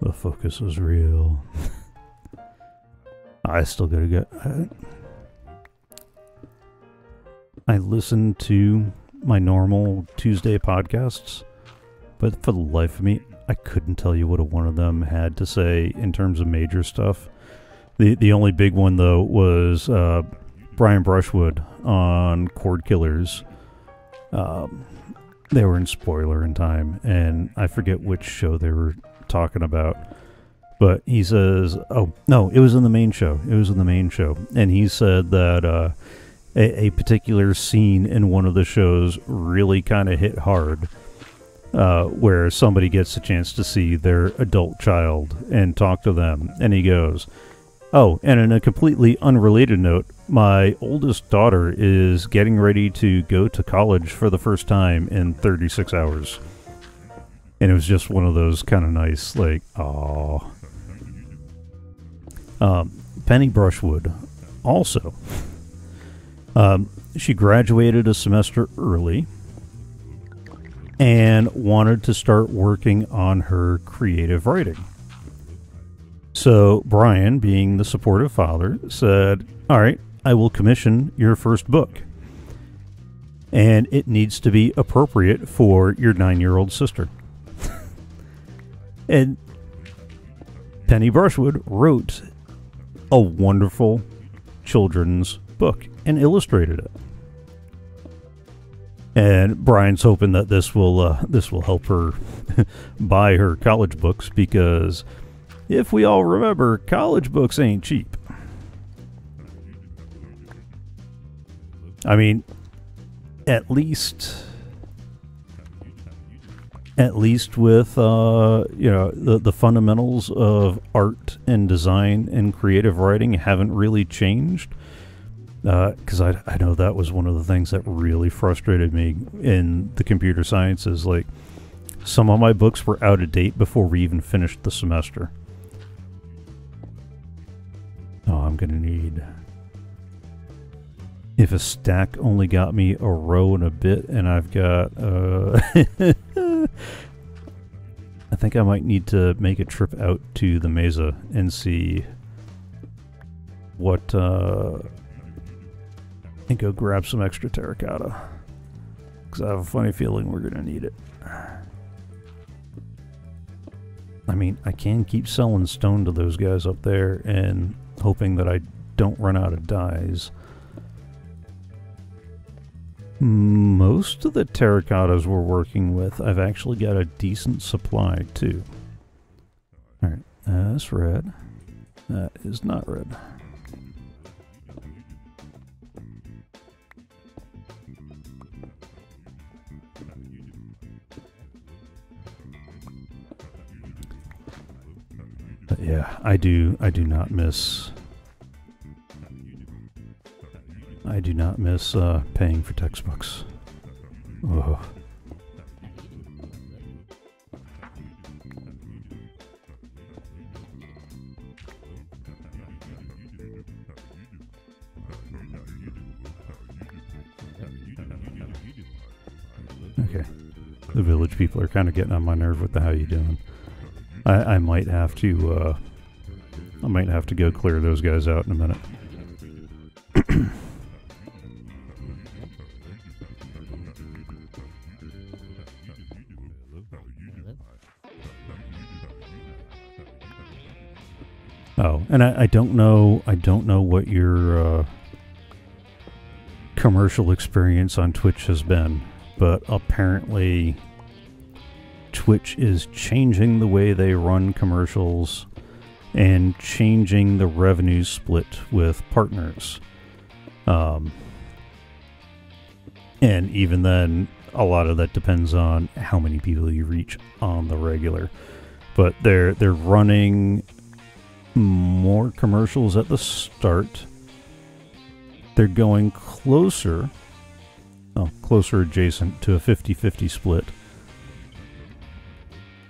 The focus is real. I still gotta get. I, I listen to my normal Tuesday podcasts, but for the life of me, I couldn't tell you what a one of them had to say in terms of major stuff. The the only big one though was uh, Brian Brushwood on Cord Killers. Um, they were in spoiler in time, and I forget which show they were talking about. But he says, "Oh no, it was in the main show. It was in the main show," and he said that uh, a, a particular scene in one of the shows really kind of hit hard, uh, where somebody gets a chance to see their adult child and talk to them, and he goes, "Oh, and in a completely unrelated note, my oldest daughter is getting ready to go to college for the first time in 36 hours." And it was just one of those kind of nice, like, oh. Um, Penny Brushwood also. Um, she graduated a semester early and wanted to start working on her creative writing. So, Brian, being the supportive father, said, All right, I will commission your first book. And it needs to be appropriate for your nine year old sister. and Penny Brushwood wrote a wonderful children's book and illustrated it. and Brian's hoping that this will uh, this will help her buy her college books because if we all remember, college books ain't cheap. I mean, at least at least with uh, you know the the fundamentals of art and design and creative writing haven't really changed because uh, I, I know that was one of the things that really frustrated me in the computer sciences like some of my books were out of date before we even finished the semester. Oh i'm gonna need if a stack only got me a row and a bit and i've got uh I think I might need to make a trip out to the Mesa and see what uh, and go grab some extra terracotta. Because I have a funny feeling we're going to need it. I mean, I can keep selling stone to those guys up there and hoping that I don't run out of dyes. Most of the terracottas we're working with, I've actually got a decent supply too. Alright, that's red. That is not red. Yeah, I do I do not miss I do not miss uh, paying for textbooks. Oh. Okay. The village people are kind of getting on my nerve with the how you doing. I, I might have to, uh, I might have to go clear those guys out in a minute. Oh, and I, I don't know. I don't know what your uh, commercial experience on Twitch has been, but apparently, Twitch is changing the way they run commercials and changing the revenue split with partners. Um, and even then, a lot of that depends on how many people you reach on the regular. But they're they're running more commercials at the start. They're going closer, oh, closer adjacent to a 50-50 split.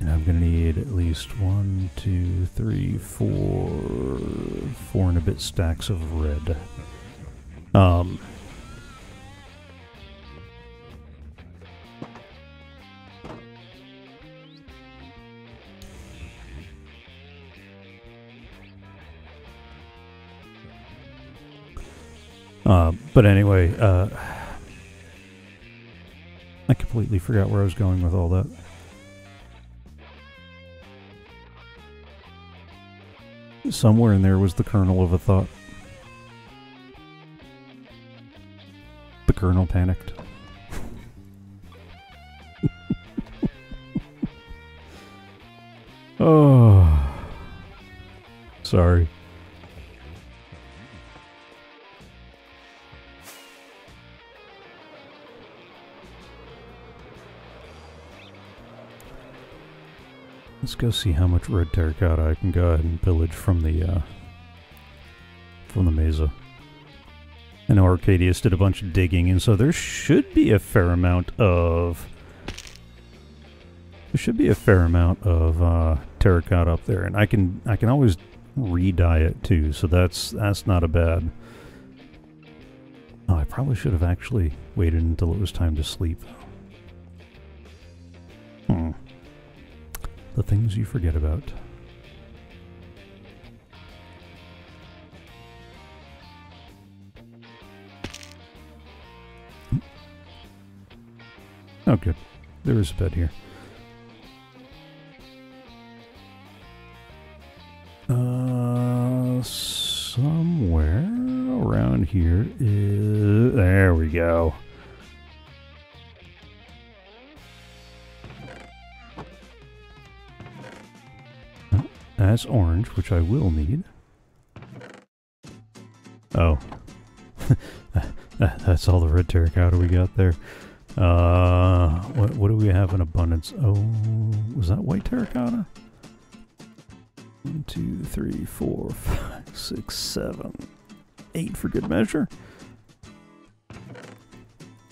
And I'm going to need at least one, two, three, four, four and a bit stacks of red. Um, Uh, but anyway, uh, I completely forgot where I was going with all that. Somewhere in there was the kernel of a thought. The colonel panicked. Go see how much red terracotta I can go ahead and pillage from the uh, from the mesa. I know Arcadius did a bunch of digging, and so there should be a fair amount of there should be a fair amount of uh, terracotta up there, and I can I can always re-dye it too, so that's that's not a bad. Oh, I probably should have actually waited until it was time to sleep. The things you forget about. Oh, good. There is a bed here. That's orange, which I will need. Oh. That's all the red terracotta we got there. Uh, what, what do we have in abundance? Oh, was that white terracotta? One, two, three, four, five, six, seven, eight for good measure.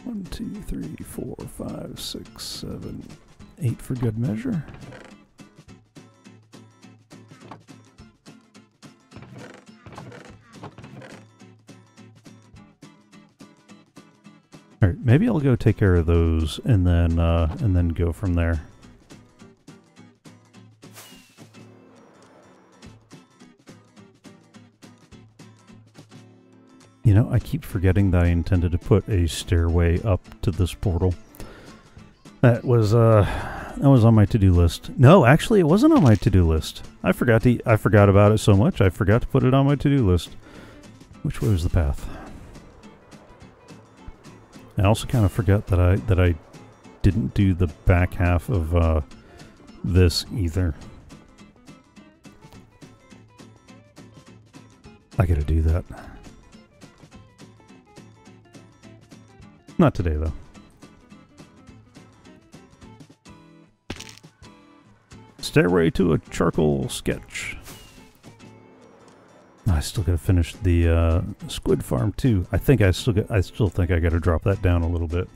One, two, three, four, five, six, seven, eight for good measure. Maybe I'll go take care of those and then uh, and then go from there. You know, I keep forgetting that I intended to put a stairway up to this portal. That was uh that was on my to-do list. No, actually it wasn't on my to-do list. I forgot to I forgot about it so much. I forgot to put it on my to-do list. Which way was the path? I also kind of forgot that I that I didn't do the back half of uh, this either. I gotta do that. Not today, though. Stairway to a charcoal sketch. I still gotta finish the uh, squid farm too. I think I still got, I still think I gotta drop that down a little bit.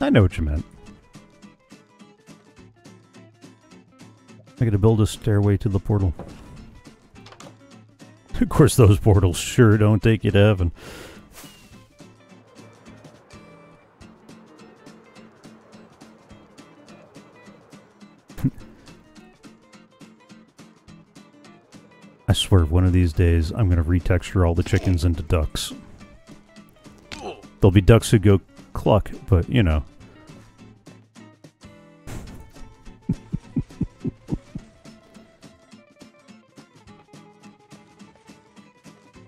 I know what you meant. I gotta build a stairway to the portal. of course, those portals sure don't take you to heaven. Of these days, I'm going to retexture all the chickens into ducks. There'll be ducks who go cluck, but, you know.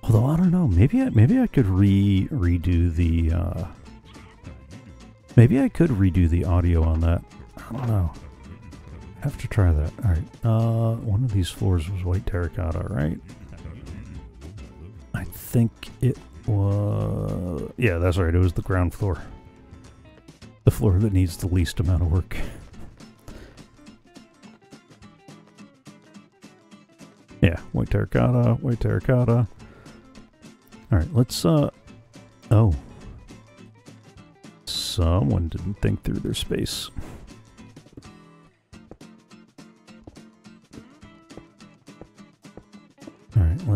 Although, I don't know, maybe I, maybe I could re redo the, uh, maybe I could redo the audio on that. I don't know have to try that. All right. Uh, one of these floors was white terracotta, right? Think it was... Yeah, that's right. It was the ground floor. The floor that needs the least amount of work. yeah, white terracotta, white terracotta. All right, let's, uh... Oh. Someone didn't think through their space.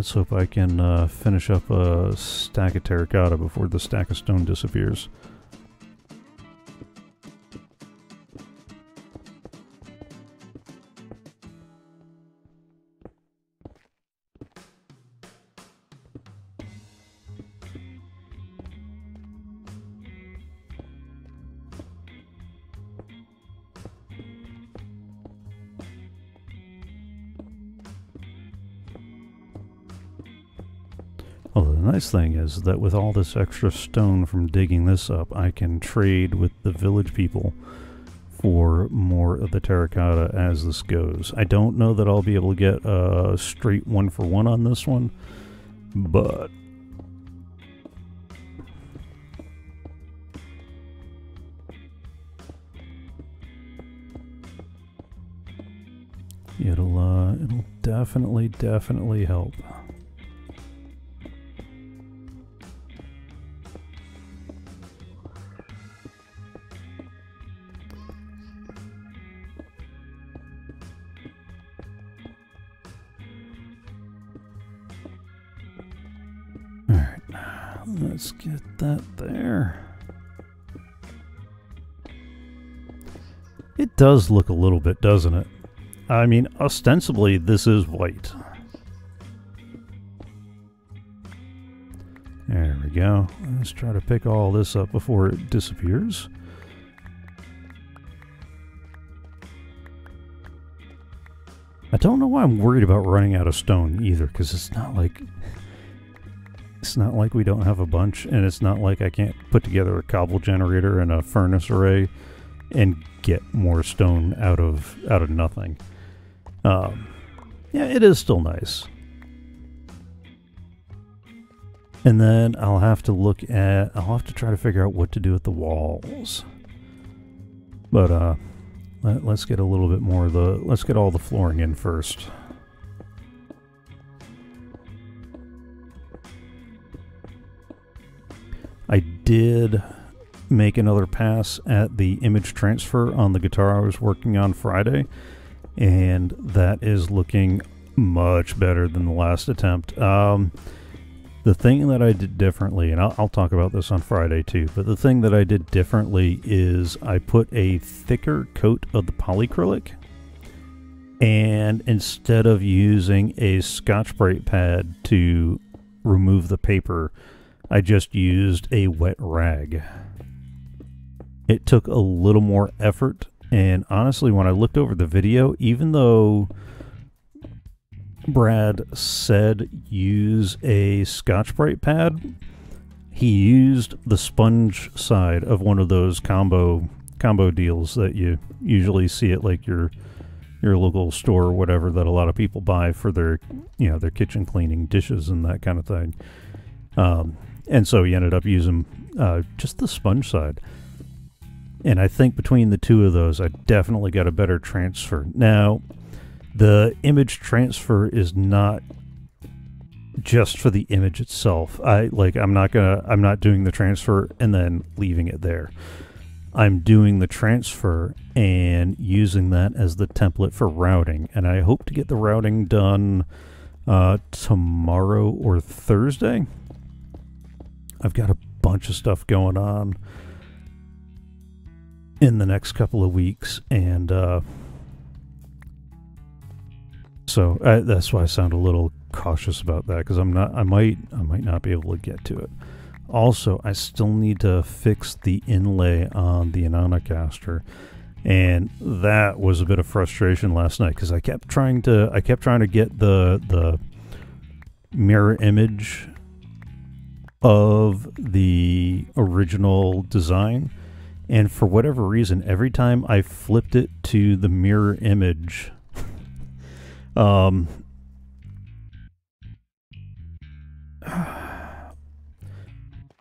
Let's hope I can uh, finish up a stack of terracotta before the stack of stone disappears. Is that with all this extra stone from digging this up, I can trade with the village people for more of the terracotta as this goes. I don't know that I'll be able to get a straight one for one on this one, but it'll uh, it'll definitely definitely help. Does look a little bit, doesn't it? I mean, ostensibly, this is white. There we go. Let's try to pick all this up before it disappears. I don't know why I'm worried about running out of stone either, because it's not like it's not like we don't have a bunch, and it's not like I can't put together a cobble generator and a furnace array and get more stone out of out of nothing. Um, yeah, it is still nice. And then I'll have to look at I'll have to try to figure out what to do with the walls. But uh let, us get a little bit more of the let's get all the flooring in first. I did make another pass at the image transfer on the guitar I was working on Friday, and that is looking much better than the last attempt. Um, the thing that I did differently, and I'll, I'll, talk about this on Friday too, but the thing that I did differently is I put a thicker coat of the polycrylic, and instead of using a Scotch-Brite pad to remove the paper, I just used a wet rag. It took a little more effort, and honestly, when I looked over the video, even though Brad said use a Scotch-Brite pad. He used the sponge side of one of those combo combo deals that you usually see at like your your local store or whatever that a lot of people buy for their you know their kitchen cleaning dishes and that kind of thing. Um, and so he ended up using uh, just the sponge side. And I think between the two of those, I definitely got a better transfer. Now, the image transfer is not just for the image itself. I like I'm not gonna I'm not doing the transfer and then leaving it there. I'm doing the transfer and using that as the template for routing. And I hope to get the routing done uh, tomorrow or Thursday. I've got a bunch of stuff going on in the next couple of weeks, and uh, so uh, that's why I sound a little cautious about that because I'm not. I might. I might not be able to get to it. Also, I still need to fix the inlay on the Ananocaster, and that was a bit of frustration last night because I kept trying to. I kept trying to get the the mirror image of the original design. And for whatever reason, every time I flipped it to the mirror image um,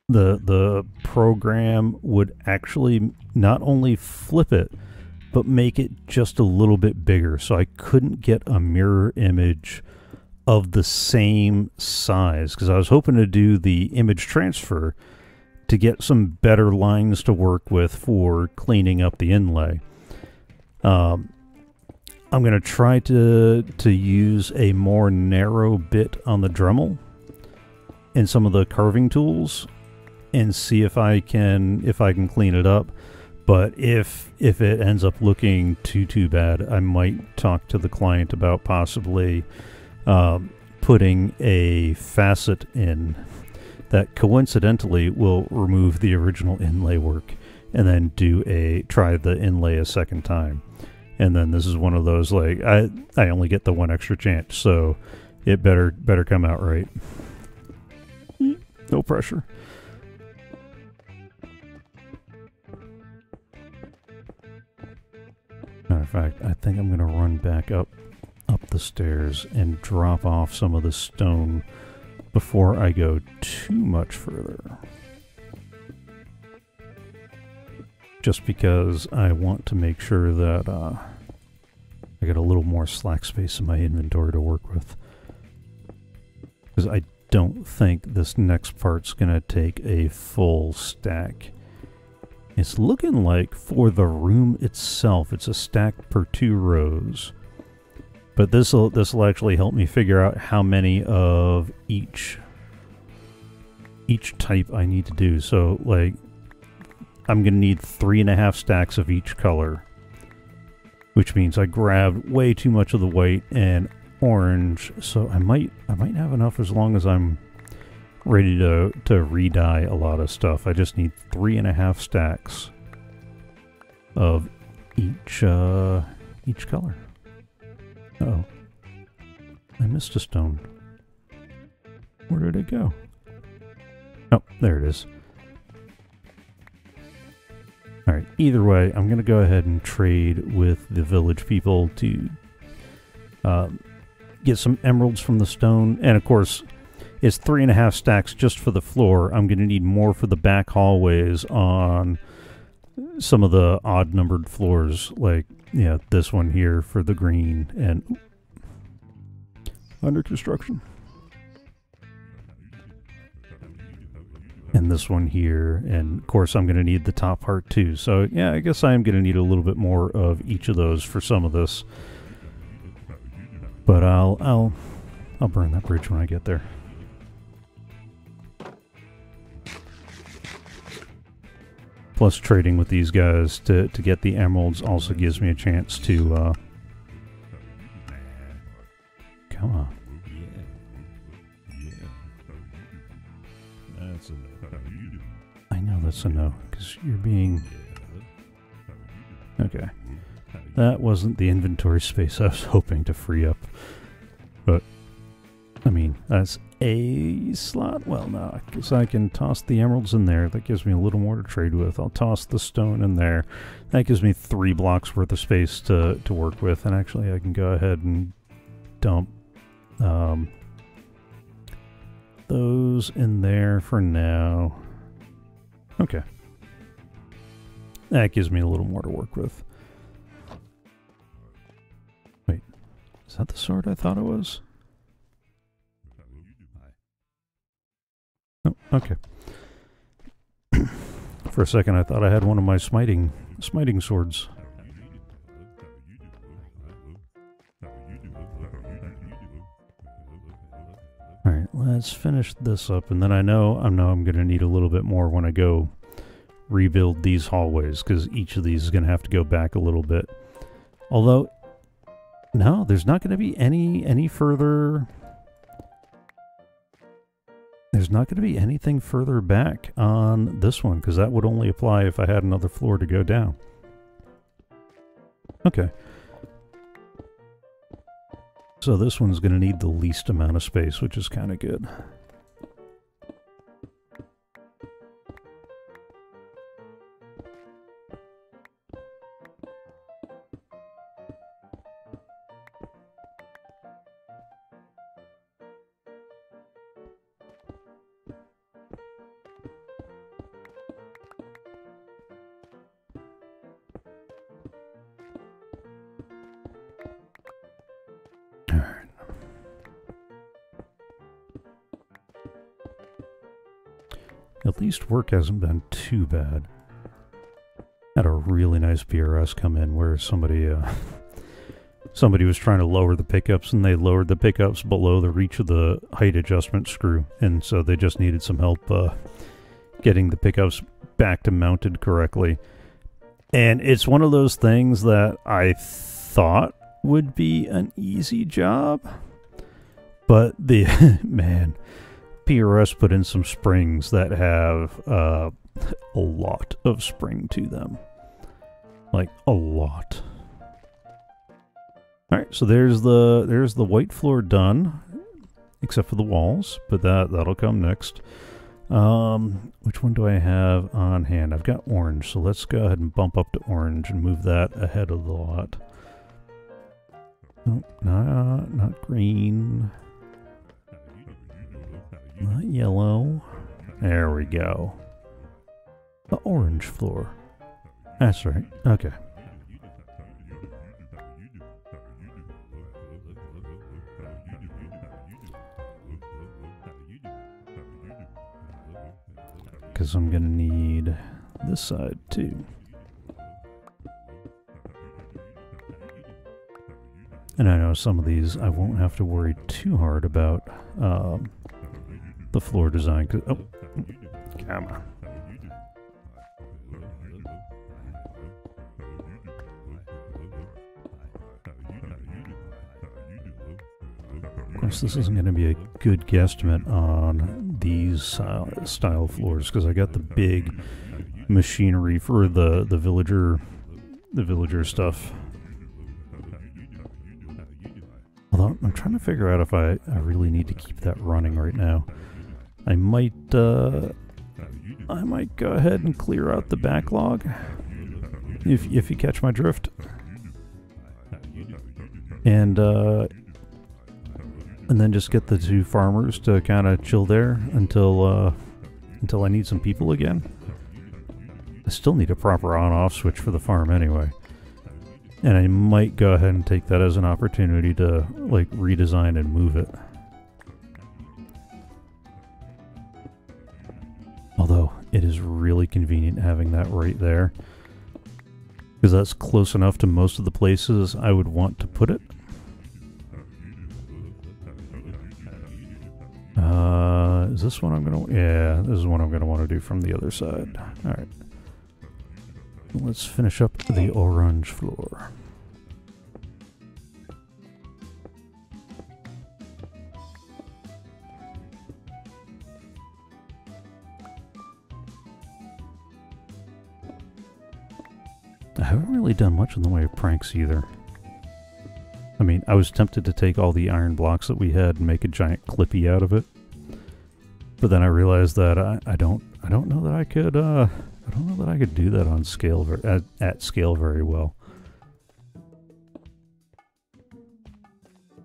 the the program would actually not only flip it but make it just a little bit bigger. So I couldn't get a mirror image of the same size because I was hoping to do the image transfer to get some better lines to work with for cleaning up the inlay. Um, I'm going to try to to use a more narrow bit on the Dremel and some of the carving tools and see if I can if I can clean it up. But if if it ends up looking too too bad, I might talk to the client about possibly um, putting a facet in that coincidentally will remove the original inlay work and then do a try the inlay a second time and then this is one of those like I I only get the one extra chance, so it better better come out right. Mm. No pressure. Matter of fact, I think I'm gonna run back up up the stairs and drop off some of the stone before I go too much further. Just because I want to make sure that uh, I got a little more slack space in my inventory to work with. Because I don't think this next part's going to take a full stack. It's looking like for the room itself, it's a stack per two rows. But this will this will actually help me figure out how many of each each type I need to do. So like I'm gonna need three and a half stacks of each color which means I grabbed way too much of the white and orange. So I might I might have enough as long as I'm ready to to re-dye a lot of stuff. I just need three and a half stacks of each uh, each color. Oh, I missed a stone. Where did it go? Oh, there it is. All right. Either way, I'm going to go ahead and trade with the village people to uh, get some emeralds from the stone. And of course, it's three and a half stacks just for the floor. I'm going to need more for the back hallways on some of the odd numbered floors, like yeah, this one here for the green and under construction. And this one here, and of course I'm going to need the top part too. So yeah, I guess I am going to need a little bit more of each of those for some of this. But I'll I'll I'll burn that bridge when I get there. Plus trading with these guys to, to get the emeralds also gives me a chance to uh, come on. I know that's a no, because you're being... Okay. That wasn't the inventory space I was hoping to free up. But, I mean, that's a slot. Well, no, because I can toss the emeralds in there. That gives me a little more to trade with. I'll toss the stone in there. That gives me three blocks worth of space to, to work with. And actually, I can go ahead and dump um, those in there for now. Okay. That gives me a little more to work with. Wait, is that the sword I thought it was? Okay. For a second, I thought I had one of my smiting smiting swords. All right, let's finish this up, and then I know I know I'm going to need a little bit more when I go rebuild these hallways because each of these is going to have to go back a little bit. Although, no, there's not going to be any any further there's not going to be anything further back on this one, because that would only apply if I had another floor to go down. Okay. So this one's going to need the least amount of space, which is kind of good. Least work hasn't been too bad. Had a really nice PRS come in where somebody uh, somebody was trying to lower the pickups and they lowered the pickups below the reach of the height adjustment screw and so they just needed some help uh, getting the pickups back to mounted correctly. And it's one of those things that I thought would be an easy job. But the man, PRS put in some springs that have uh, a lot of spring to them. Like a lot. All right, so there's the there's the white floor done, except for the walls, but that that'll come next. Um, which one do I have on hand? I've got orange, so let's go ahead and bump up to orange and move that ahead of the lot. Nope, not not green. Not yellow. There we go. The orange floor. That's right. Okay. Because I'm going to need this side too. And I know some of these I won't have to worry too hard about um, the floor design. Cause, oh, come on. Of course, this isn't going to be a good guesstimate on these uh, style floors because I got the big machinery for the the villager the villager stuff. Although I'm trying to figure out if I, I really need to keep that running right now. I might, uh, I might go ahead and clear out the backlog. if if you catch my drift. And uh, and then just get the two farmers to kind of chill there until uh, until I need some people again. I still need a proper on-off switch for the farm anyway. And I might go ahead and take that as an opportunity to like redesign and move it. Although it is really convenient having that right there. Because that's close enough to most of the places I would want to put it. Uh, is this one I'm going to... Yeah, this is one I'm going to want to do from the other side. Alright. Let's finish up the orange floor. I haven't really done much in the way of pranks either. I mean, I was tempted to take all the iron blocks that we had and make a giant clippy out of it. But then I realized that I, I don't I don't know that I could uh I don't know that I could do that on scale at, at scale very well.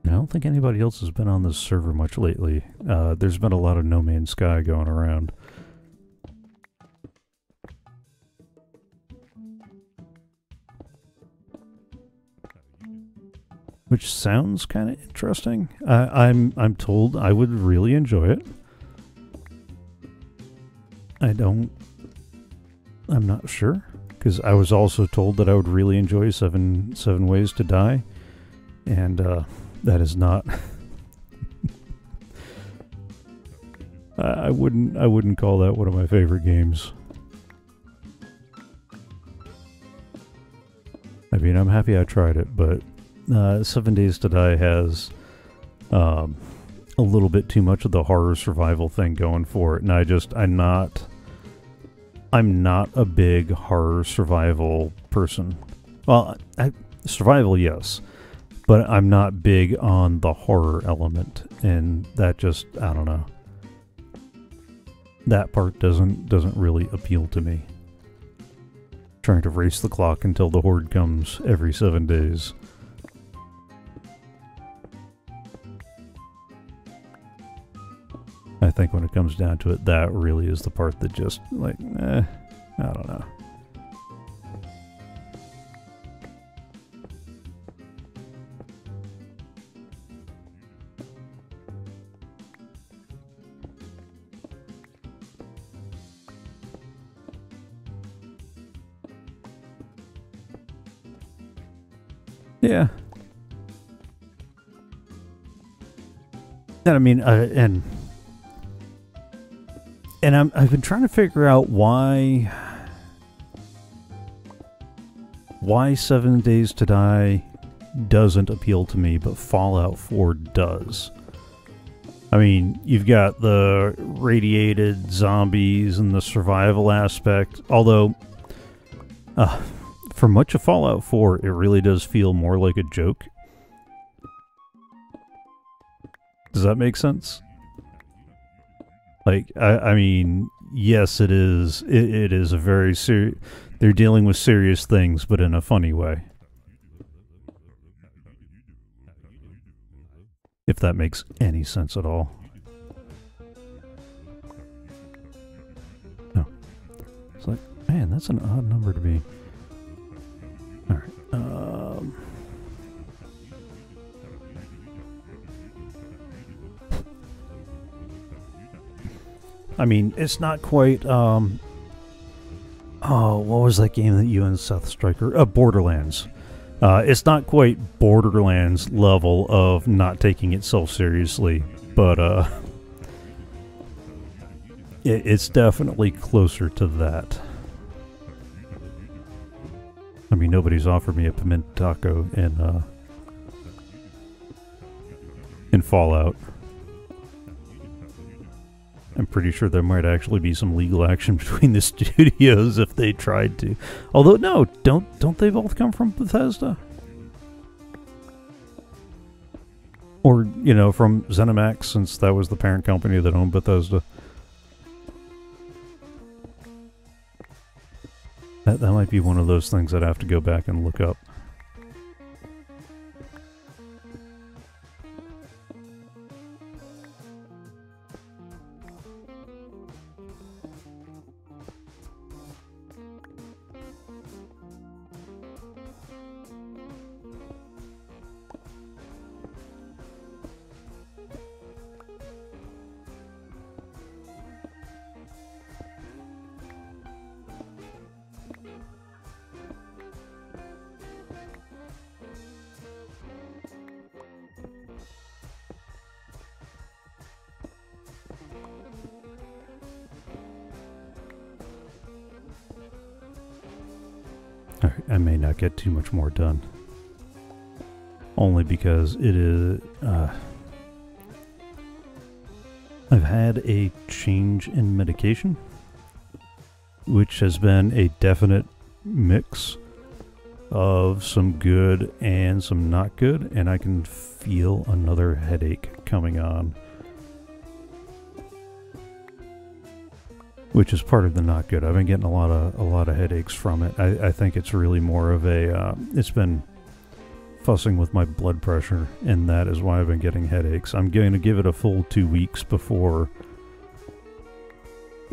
I don't think anybody else has been on this server much lately. Uh, there's been a lot of No Man's Sky going around. Which sounds kind of interesting. Uh, I'm I'm told I would really enjoy it. I don't. I'm not sure because I was also told that I would really enjoy Seven Seven Ways to Die, and uh, that is not. I wouldn't I wouldn't call that one of my favorite games. I mean, I'm happy I tried it, but uh, Seven Days to Die has um, a little bit too much of the horror survival thing going for it, and I just I'm not I'm not a big horror survival person. Well, I, survival yes, but I'm not big on the horror element, and that just I don't know. That part doesn't doesn't really appeal to me. Trying to race the clock until the horde comes every seven days. I think when it comes down to it, that really is the part that just, like, eh, I don't know. Yeah. I mean, uh, and and I'm, I've been trying to figure out why why Seven Days to Die doesn't appeal to me, but Fallout 4 does. I mean, you've got the radiated zombies and the survival aspect, although uh, for much of Fallout 4, it really does feel more like a joke. Does that make sense? Like, I, I mean, yes, it is. It, it is a very serious. They're dealing with serious things, but in a funny way. If that makes any sense at all. No. It's like, man, that's an odd number to be. Alright. Um. I mean, it's not quite. Um, oh, what was that game that you and Seth Striker? Uh, Borderlands. Uh, it's not quite Borderlands level of not taking itself seriously, but uh, it, it's definitely closer to that. I mean, nobody's offered me a pimento taco in uh, in Fallout. I'm pretty sure there might actually be some legal action between the studios if they tried to. Although no, don't don't they both come from Bethesda? Or, you know, from ZeniMax since that was the parent company that owned Bethesda. That, that might be one of those things I'd have to go back and look up. Much more done. Only because it is. Uh, I've had a change in medication, which has been a definite mix of some good and some not good, and I can feel another headache coming on. Which is part of the not good. I've been getting a lot of a lot of headaches from it. I, I think it's really more of a. Uh, it's been fussing with my blood pressure, and that is why I've been getting headaches. I'm going to give it a full two weeks before,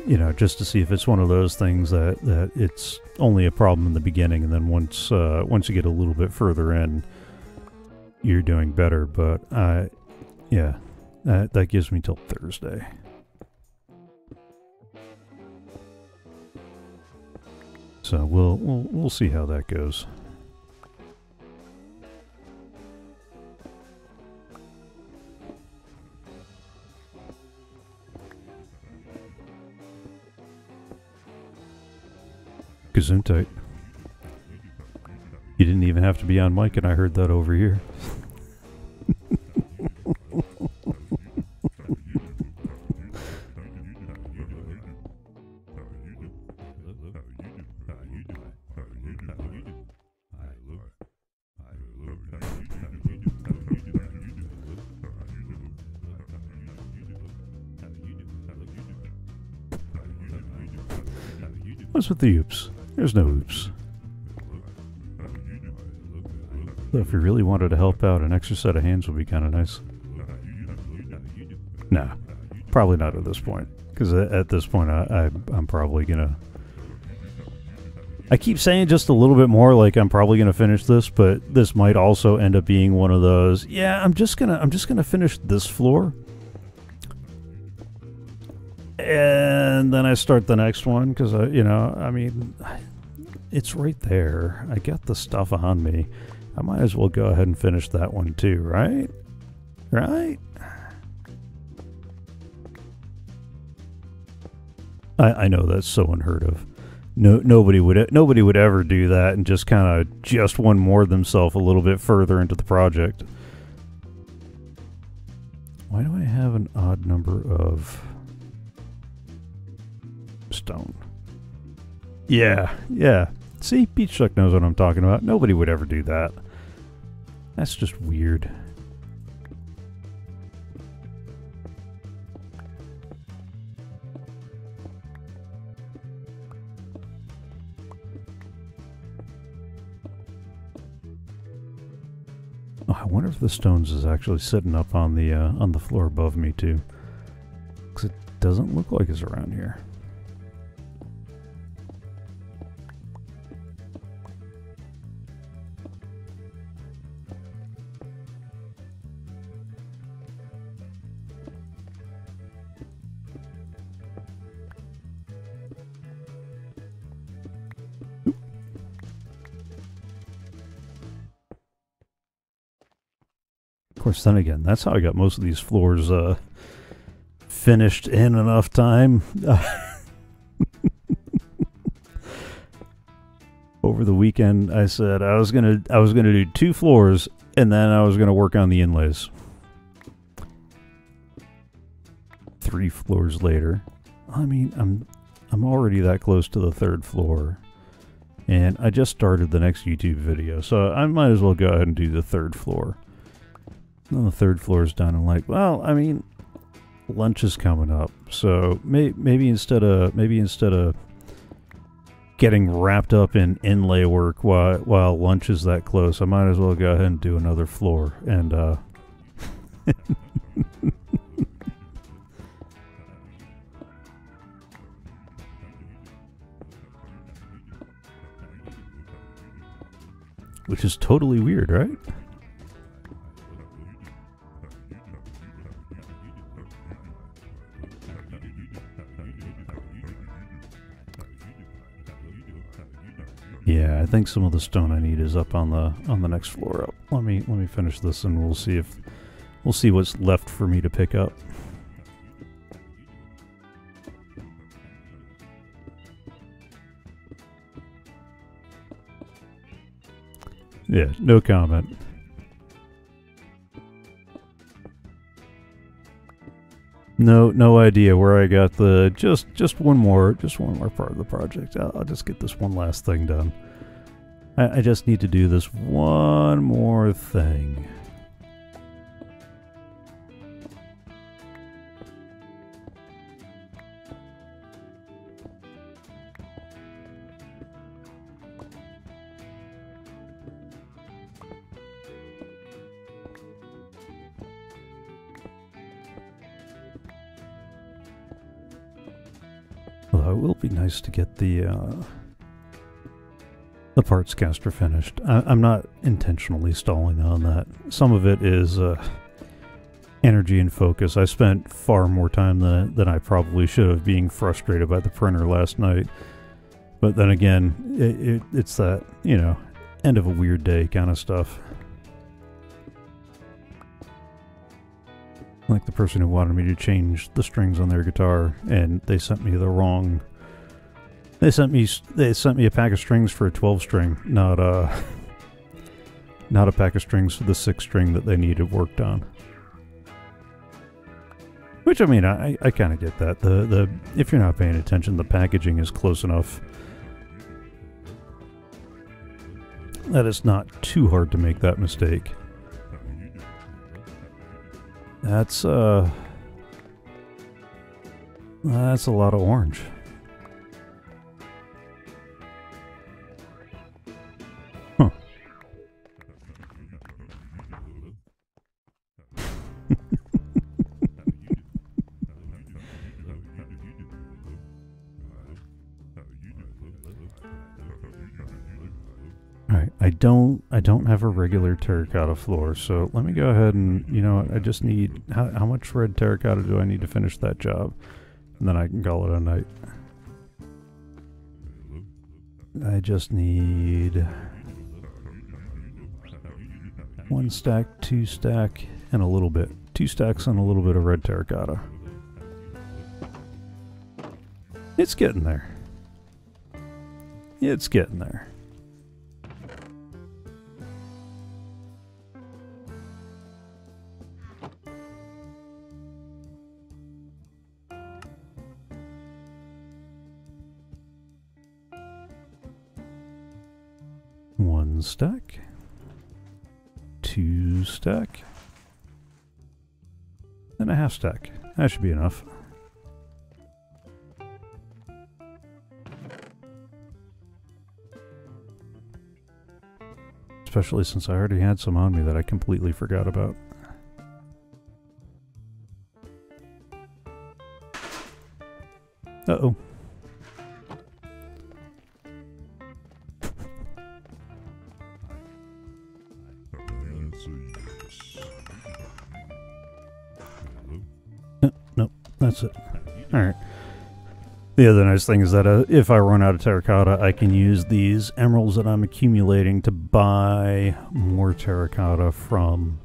you know, just to see if it's one of those things that that it's only a problem in the beginning, and then once uh, once you get a little bit further in, you're doing better. But I, yeah, that that gives me till Thursday. So we'll we'll we'll see how that goes. Gesundheit. You didn't even have to be on mic, and I heard that over here. With the oops? There's no oops. So if you really wanted to help out, an extra set of hands would be kind of nice. Nah, probably not at this point. Because at this point, I, I, I'm probably going to... I keep saying just a little bit more like I'm probably going to finish this, but this might also end up being one of those, yeah, I'm just going to I'm just going to finish this floor. And then I start the next one because I, you know, I mean, it's right there. I got the stuff on me. I might as well go ahead and finish that one too, right? Right? I, I know that's so unheard of. No, nobody would nobody would ever do that and just kind of just one more themselves a little bit further into the project. Why do I have an odd number of stone? Yeah, yeah. See, Beach Chuck knows what I'm talking about. Nobody would ever do that. That's just weird. Oh, I wonder if the stones is actually sitting up on the uh, on the floor above me too, because it doesn't look like it's around here. Course, then again, that's how I got most of these floors uh, finished in enough time. Over the weekend, I said I was gonna I was gonna do two floors, and then I was gonna work on the inlays. Three floors later, I mean, I'm I'm already that close to the third floor. And I just started the next YouTube video, so I might as well go ahead and do the third floor. And the third floor is done. I'm like, well, I mean, lunch is coming up, so may, maybe instead of maybe instead of getting wrapped up in inlay work while while lunch is that close. I might as well go ahead and do another floor and uh Which is totally weird, right? Yeah, I think some of the stone I need is up on the on the next floor up. Let me let me finish this and we'll see if we'll see what's left for me to pick up. Yeah, no comment. No, no idea where I got the just just one more just one more part of the project. I'll, I'll just get this one last thing done. I, I just need to do this one more thing. Although it will be nice to get the uh, the parts caster finished. I, am not intentionally stalling on that. Some of it is uh, energy and focus. I spent far more time than than I probably should have being frustrated by the printer last night. But then again, it, it, it's that you know end of a weird day kind of stuff. Like the person who wanted me to change the strings on their guitar and they sent me the wrong they sent me they sent me a pack of strings for a 12 string not a not a pack of strings for the 6 string that they needed worked on. Which I mean I, I kind of get that. The the if you're not paying attention the packaging is close enough. That it's not too hard to make that mistake that's, uh... That's a lot of orange. I don't I don't have a regular terracotta floor, so let me go ahead and you know I just need how how much red terracotta do I need to finish that job? And then I can call it a night. I just need one stack, two stack, and a little bit. Two stacks and a little bit of red terracotta. It's getting there. It's getting there. Stack. Two stack. And a half stack. That should be enough. Especially since I already had some on me that I completely forgot about. Uh-oh. Alright. The other nice thing is that uh, if I run out of terracotta, I can use these emeralds that I'm accumulating to buy more terracotta from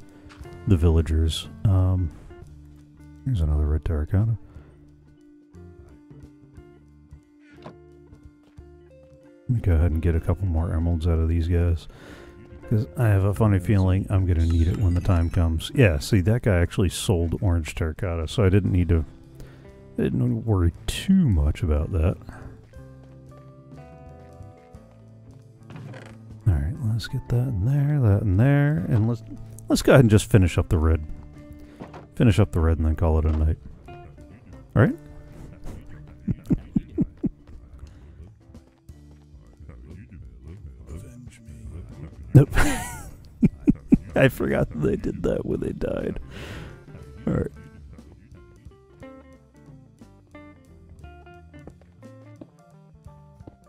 the villagers. Um, here's another red terracotta. Let me go ahead and get a couple more emeralds out of these guys. Because I have a funny feeling I'm going to need it when the time comes. Yeah, see, that guy actually sold orange terracotta, so I didn't need to didn't worry too much about that. Alright, let's get that in there, that in there, and let's let's go ahead and just finish up the red. Finish up the red and then call it a night. Alright? nope. I forgot they did that when they died. Alright.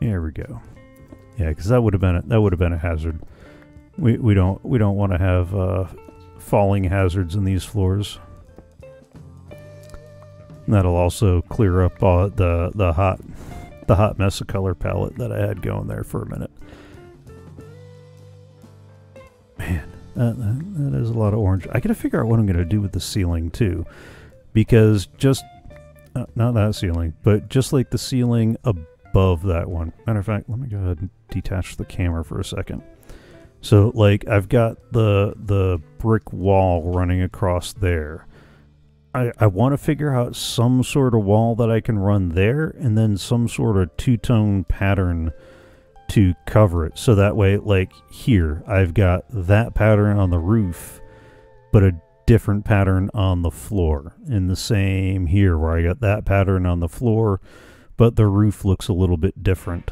There we go. Yeah, because that would have been a, that would have been a hazard. We we don't we don't want to have uh, falling hazards in these floors. That'll also clear up uh, the the hot the hot mess of color palette that I had going there for a minute. Man, that, that, that is a lot of orange. I gotta figure out what I'm gonna do with the ceiling too, because just uh, not that ceiling, but just like the ceiling above that one. Matter of fact, let me go ahead and detach the camera for a second. So like I've got the the brick wall running across there. I, I want to figure out some sort of wall that I can run there and then some sort of two-tone pattern to cover it. So that way, like here, I've got that pattern on the roof, but a different pattern on the floor. And the same here, where I got that pattern on the floor, but the roof looks a little bit different.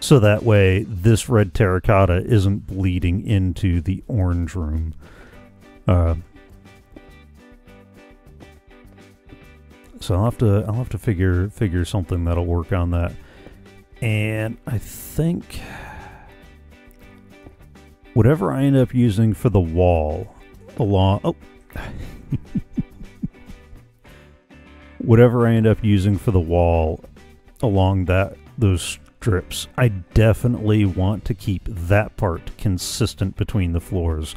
So that way, this red terracotta isn't bleeding into the orange room. Uh, so I'll have to I'll have to figure figure something that'll work on that. And I think whatever I end up using for the wall along oh whatever I end up using for the wall along that those strips, I definitely want to keep that part consistent between the floors.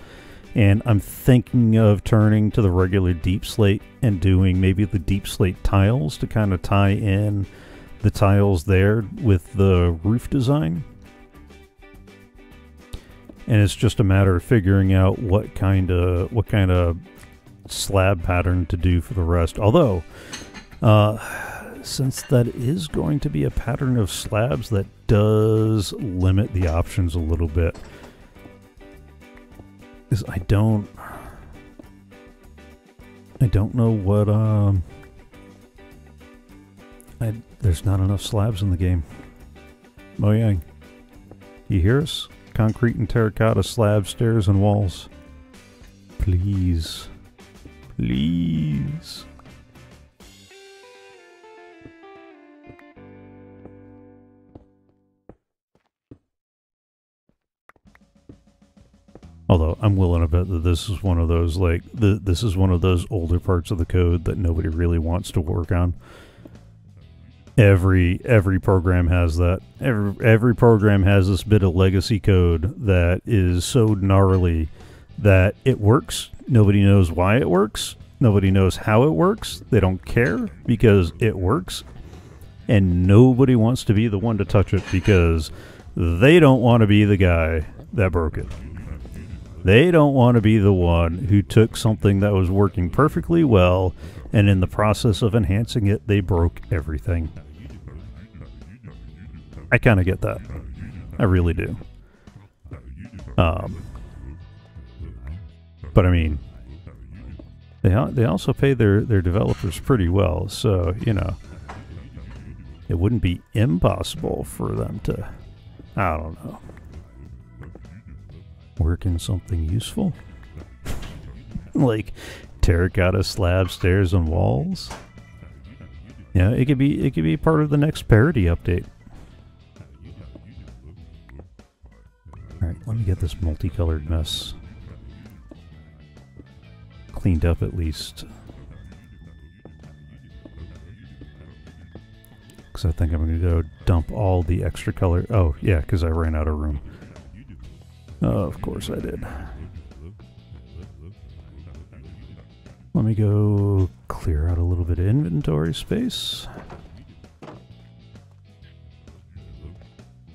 And I'm thinking of turning to the regular deepslate and doing maybe the deepslate tiles to kind of tie in the tiles there with the roof design. And it's just a matter of figuring out what kind of what kind of slab pattern to do for the rest. Although, uh, since that is going to be a pattern of slabs, that does limit the options a little bit. Because I don't... I don't know what, um... I, there's not enough slabs in the game. Mojang. You hear us? Concrete and terracotta slabs, stairs, and walls. Please. Please. Although I'm willing to bet that this is one of those like the, this is one of those older parts of the code that nobody really wants to work on. Every every program has that. Every every program has this bit of legacy code that is so gnarly that it works. Nobody knows why it works. Nobody knows how it works. They don't care because it works. And nobody wants to be the one to touch it because they don't want to be the guy that broke it. They don't want to be the one who took something that was working perfectly well and in the process of enhancing it, they broke everything. I kind of get that. I really do. Um, but I mean, they they also pay their their developers pretty well, so you know, it wouldn't be impossible for them to. I don't know work in something useful? like terracotta slab stairs and walls? Yeah, it could be it could be part of the next parity update. Alright, let me get this multicolored mess cleaned up at least. Because I think I'm going to go dump all the extra color. Oh, yeah, because I ran out of room. Oh, of course I did. Let me go clear out a little bit of inventory space.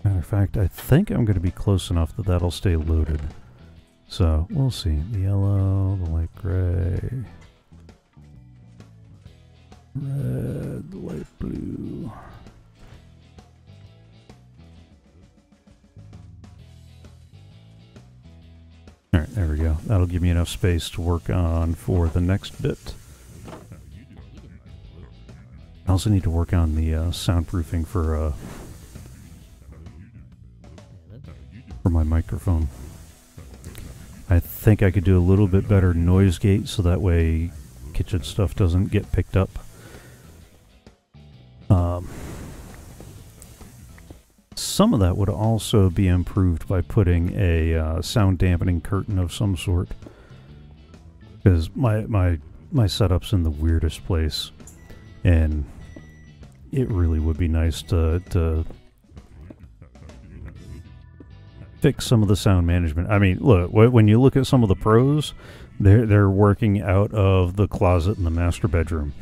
Matter of fact, I think I'm going to be close enough that that'll stay loaded. So, we'll see. The yellow, the light gray, red, the light blue. There we go. That'll give me enough space to work on for the next bit. I also need to work on the uh, soundproofing for uh, for my microphone. I think I could do a little bit better noise gate so that way kitchen stuff doesn't get picked up. Some of that would also be improved by putting a uh, sound dampening curtain of some sort. Because my, my, my setup's in the weirdest place. And it really would be nice to, to fix some of the sound management. I mean, look, when you look at some of the pros, they're, they're working out of the closet in the master bedroom.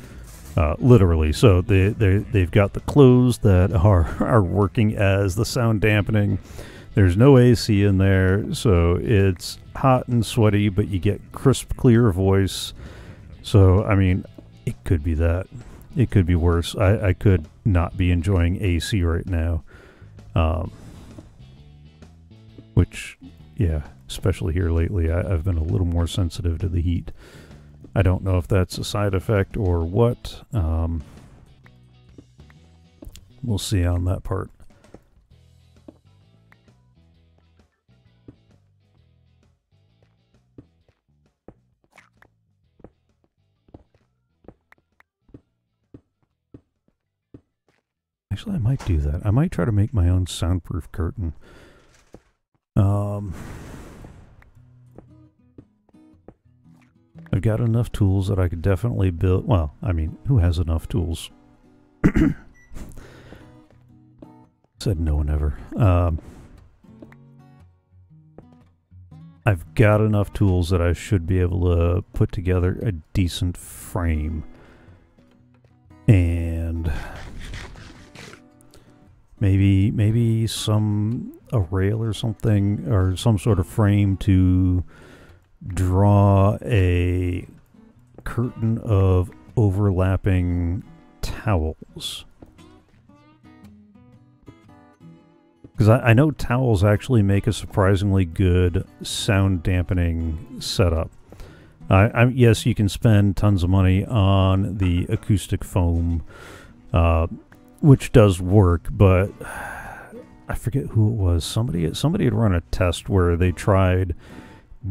Uh, literally. So they they they've got the clothes that are are working as the sound dampening. There's no AC in there, so it's hot and sweaty, but you get crisp, clear voice. So I mean, it could be that. It could be worse. I, I could not be enjoying AC right now. Um, which, yeah, especially here lately, I, I've been a little more sensitive to the heat. I don't know if that's a side effect or what. Um, we'll see on that part. Actually, I might do that. I might try to make my own soundproof curtain. Um, I've got enough tools that I could definitely build. Well, I mean, who has enough tools? Said no one ever. Um, I've got enough tools that I should be able to put together a decent frame. And maybe maybe some a rail or something or some sort of frame to draw a curtain of overlapping towels. Because I, I, know towels actually make a surprisingly good sound dampening setup. I, yes, you can spend tons of money on the acoustic foam, uh, which does work, but I forget who it was. Somebody somebody had run a test where they tried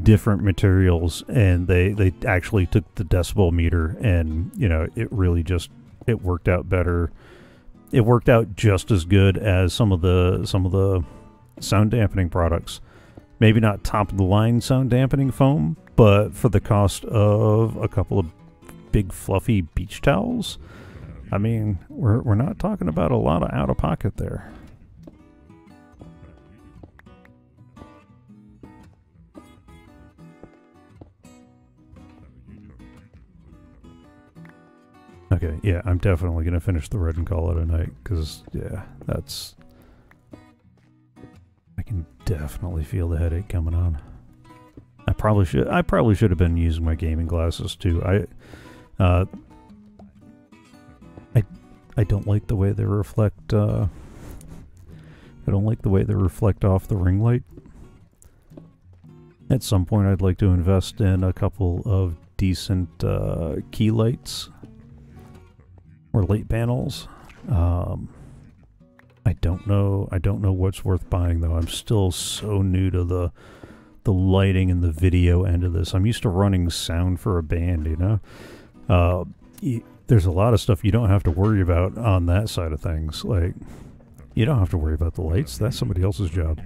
different materials and they they actually took the decibel meter and you know it really just it worked out better. It worked out just as good as some of the some of the sound dampening products. Maybe not top of the line sound dampening foam but for the cost of a couple of big fluffy beach towels i mean we're, we're not talking about a lot of out of pocket there Okay, yeah, I'm definitely going to finish the red and call it a night, because, yeah, that's... I can definitely feel the headache coming on. I probably should I probably should have been using my gaming glasses, too. I, uh, I, I don't like the way they reflect, uh, I don't like the way they reflect off the ring light. At some point, I'd like to invest in a couple of decent uh, key lights or late panels. Um, I don't know. I don't know what's worth buying though. I'm still so new to the the lighting and the video end of this. I'm used to running sound for a band. You know, uh, there's a lot of stuff you don't have to worry about on that side of things. Like you don't have to worry about the lights. That's somebody else's job.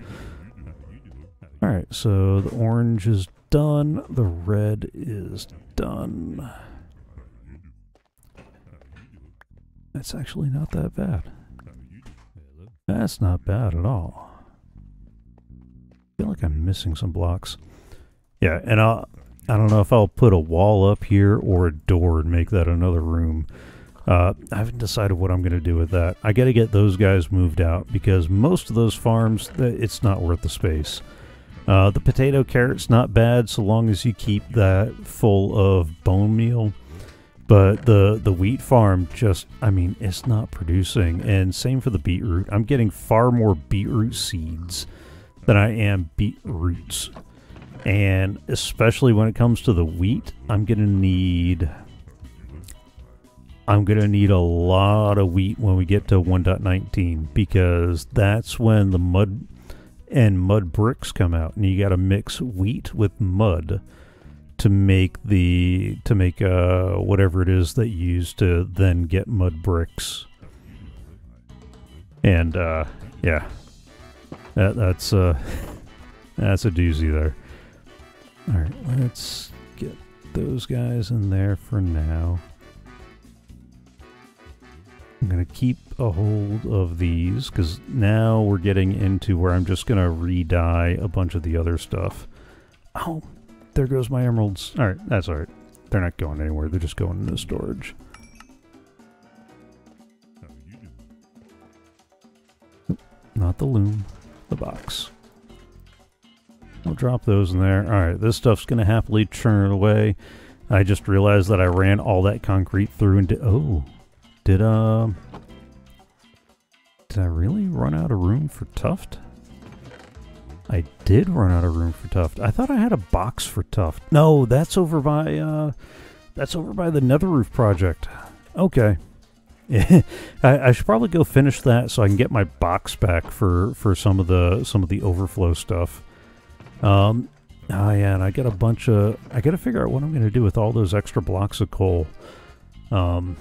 All right. So the orange is done. The red is done. That's actually not that bad. That's not bad at all. I feel like I'm missing some blocks. Yeah, and I'll, I don't know if I'll put a wall up here or a door and make that another room. Uh, I haven't decided what I'm going to do with that. I got to get those guys moved out because most of those farms, it's not worth the space. Uh, the potato carrot's not bad so long as you keep that full of bone meal. But the the wheat farm just I mean it's not producing and same for the beetroot. I'm getting far more beetroot seeds than I am beetroots. And especially when it comes to the wheat, I'm going to need I'm going to need a lot of wheat when we get to 1.19 because that's when the mud and mud bricks come out, and you got to mix wheat with mud to make the to make uh whatever it is that you use to then get mud bricks. And uh yeah. That that's uh that's a doozy there. All right, let's get those guys in there for now. I'm going to keep a hold of these because now we're getting into where I'm just going to re-dye a bunch of the other stuff. Oh, there goes my emeralds. All right, that's all right. They're not going anywhere. They're just going into storage. Not the loom, the box. I'll drop those in there. All right, this stuff's going to happily churn away. I just realized that I ran all that concrete through did... Oh, did, um... Uh, did I really run out of room for tuff? I did run out of room for tuff. I thought I had a box for tuff. No, that's over by, uh... That's over by the nether roof project. Okay. I, I should probably go finish that so I can get my box back for, for some of the some of the overflow stuff. Um, oh yeah, and I got a bunch of. I got to figure out what I'm going to do with all those extra blocks of coal. Um,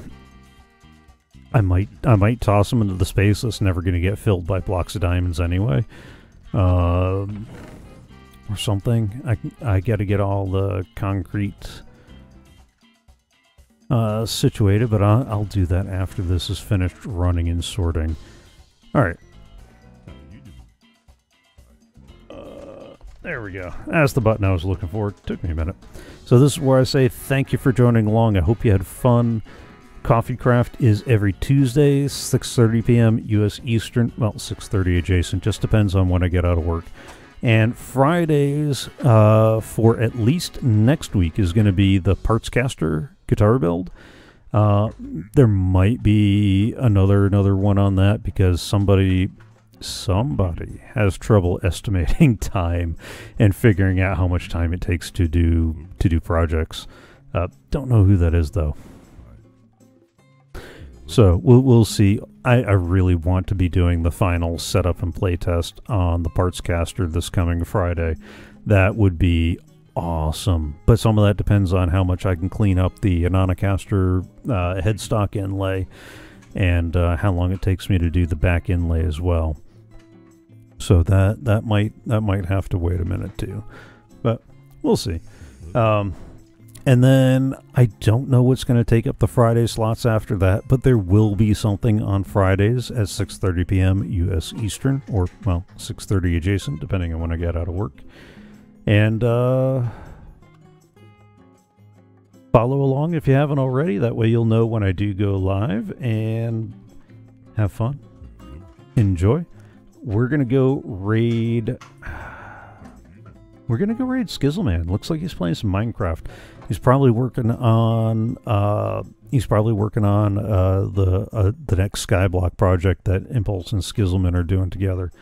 I might I might toss them into the space that's never going to get filled by blocks of diamonds anyway, um, or something. I I got to get all the concrete uh, situated, but I'll, I'll do that after this is finished running and sorting. All right. There we go. That's the button I was looking for. It took me a minute. So this is where I say thank you for joining along. I hope you had fun. CoffeeCraft is every Tuesday, 6.30 p.m. U.S. Eastern. Well, 6.30 adjacent. Just depends on when I get out of work. And Fridays uh, for at least next week is going to be the Partscaster guitar build. Uh, there might be another another one on that because somebody somebody has trouble estimating time and figuring out how much time it takes to do to do projects. Uh, don't know who that is though. So we'll we'll see. I, I really want to be doing the final setup and playtest on the Partscaster this coming Friday. That would be awesome. But some of that depends on how much I can clean up the Ananacaster uh, headstock inlay and uh, how long it takes me to do the back inlay as well. So that that might that might have to wait a minute too, but we'll see. Um, and then I don't know what's going to take up the Friday slots after that, but there will be something on Fridays at 6:30 p.m. U.S. Eastern, or well, 6:30 adjacent, depending on when I get out of work. And uh, follow along if you haven't already. That way you'll know when I do go live and have fun. Enjoy we're gonna go raid. We're gonna go raid Skizzleman. Looks like he's playing some Minecraft. He's probably working on. Uh, he's probably working on uh, the uh, the next Skyblock project that Impulse and Skizzleman are doing together.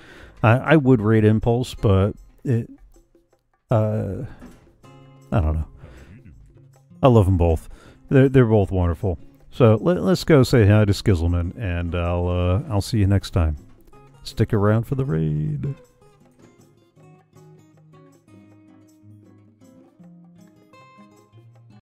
I, I would raid Impulse, but it. Uh, I don't know. I love them both. They're they're both wonderful. So let, us go say hi to Skizzleman, and I'll uh, I'll see you next time. Stick around for the raid.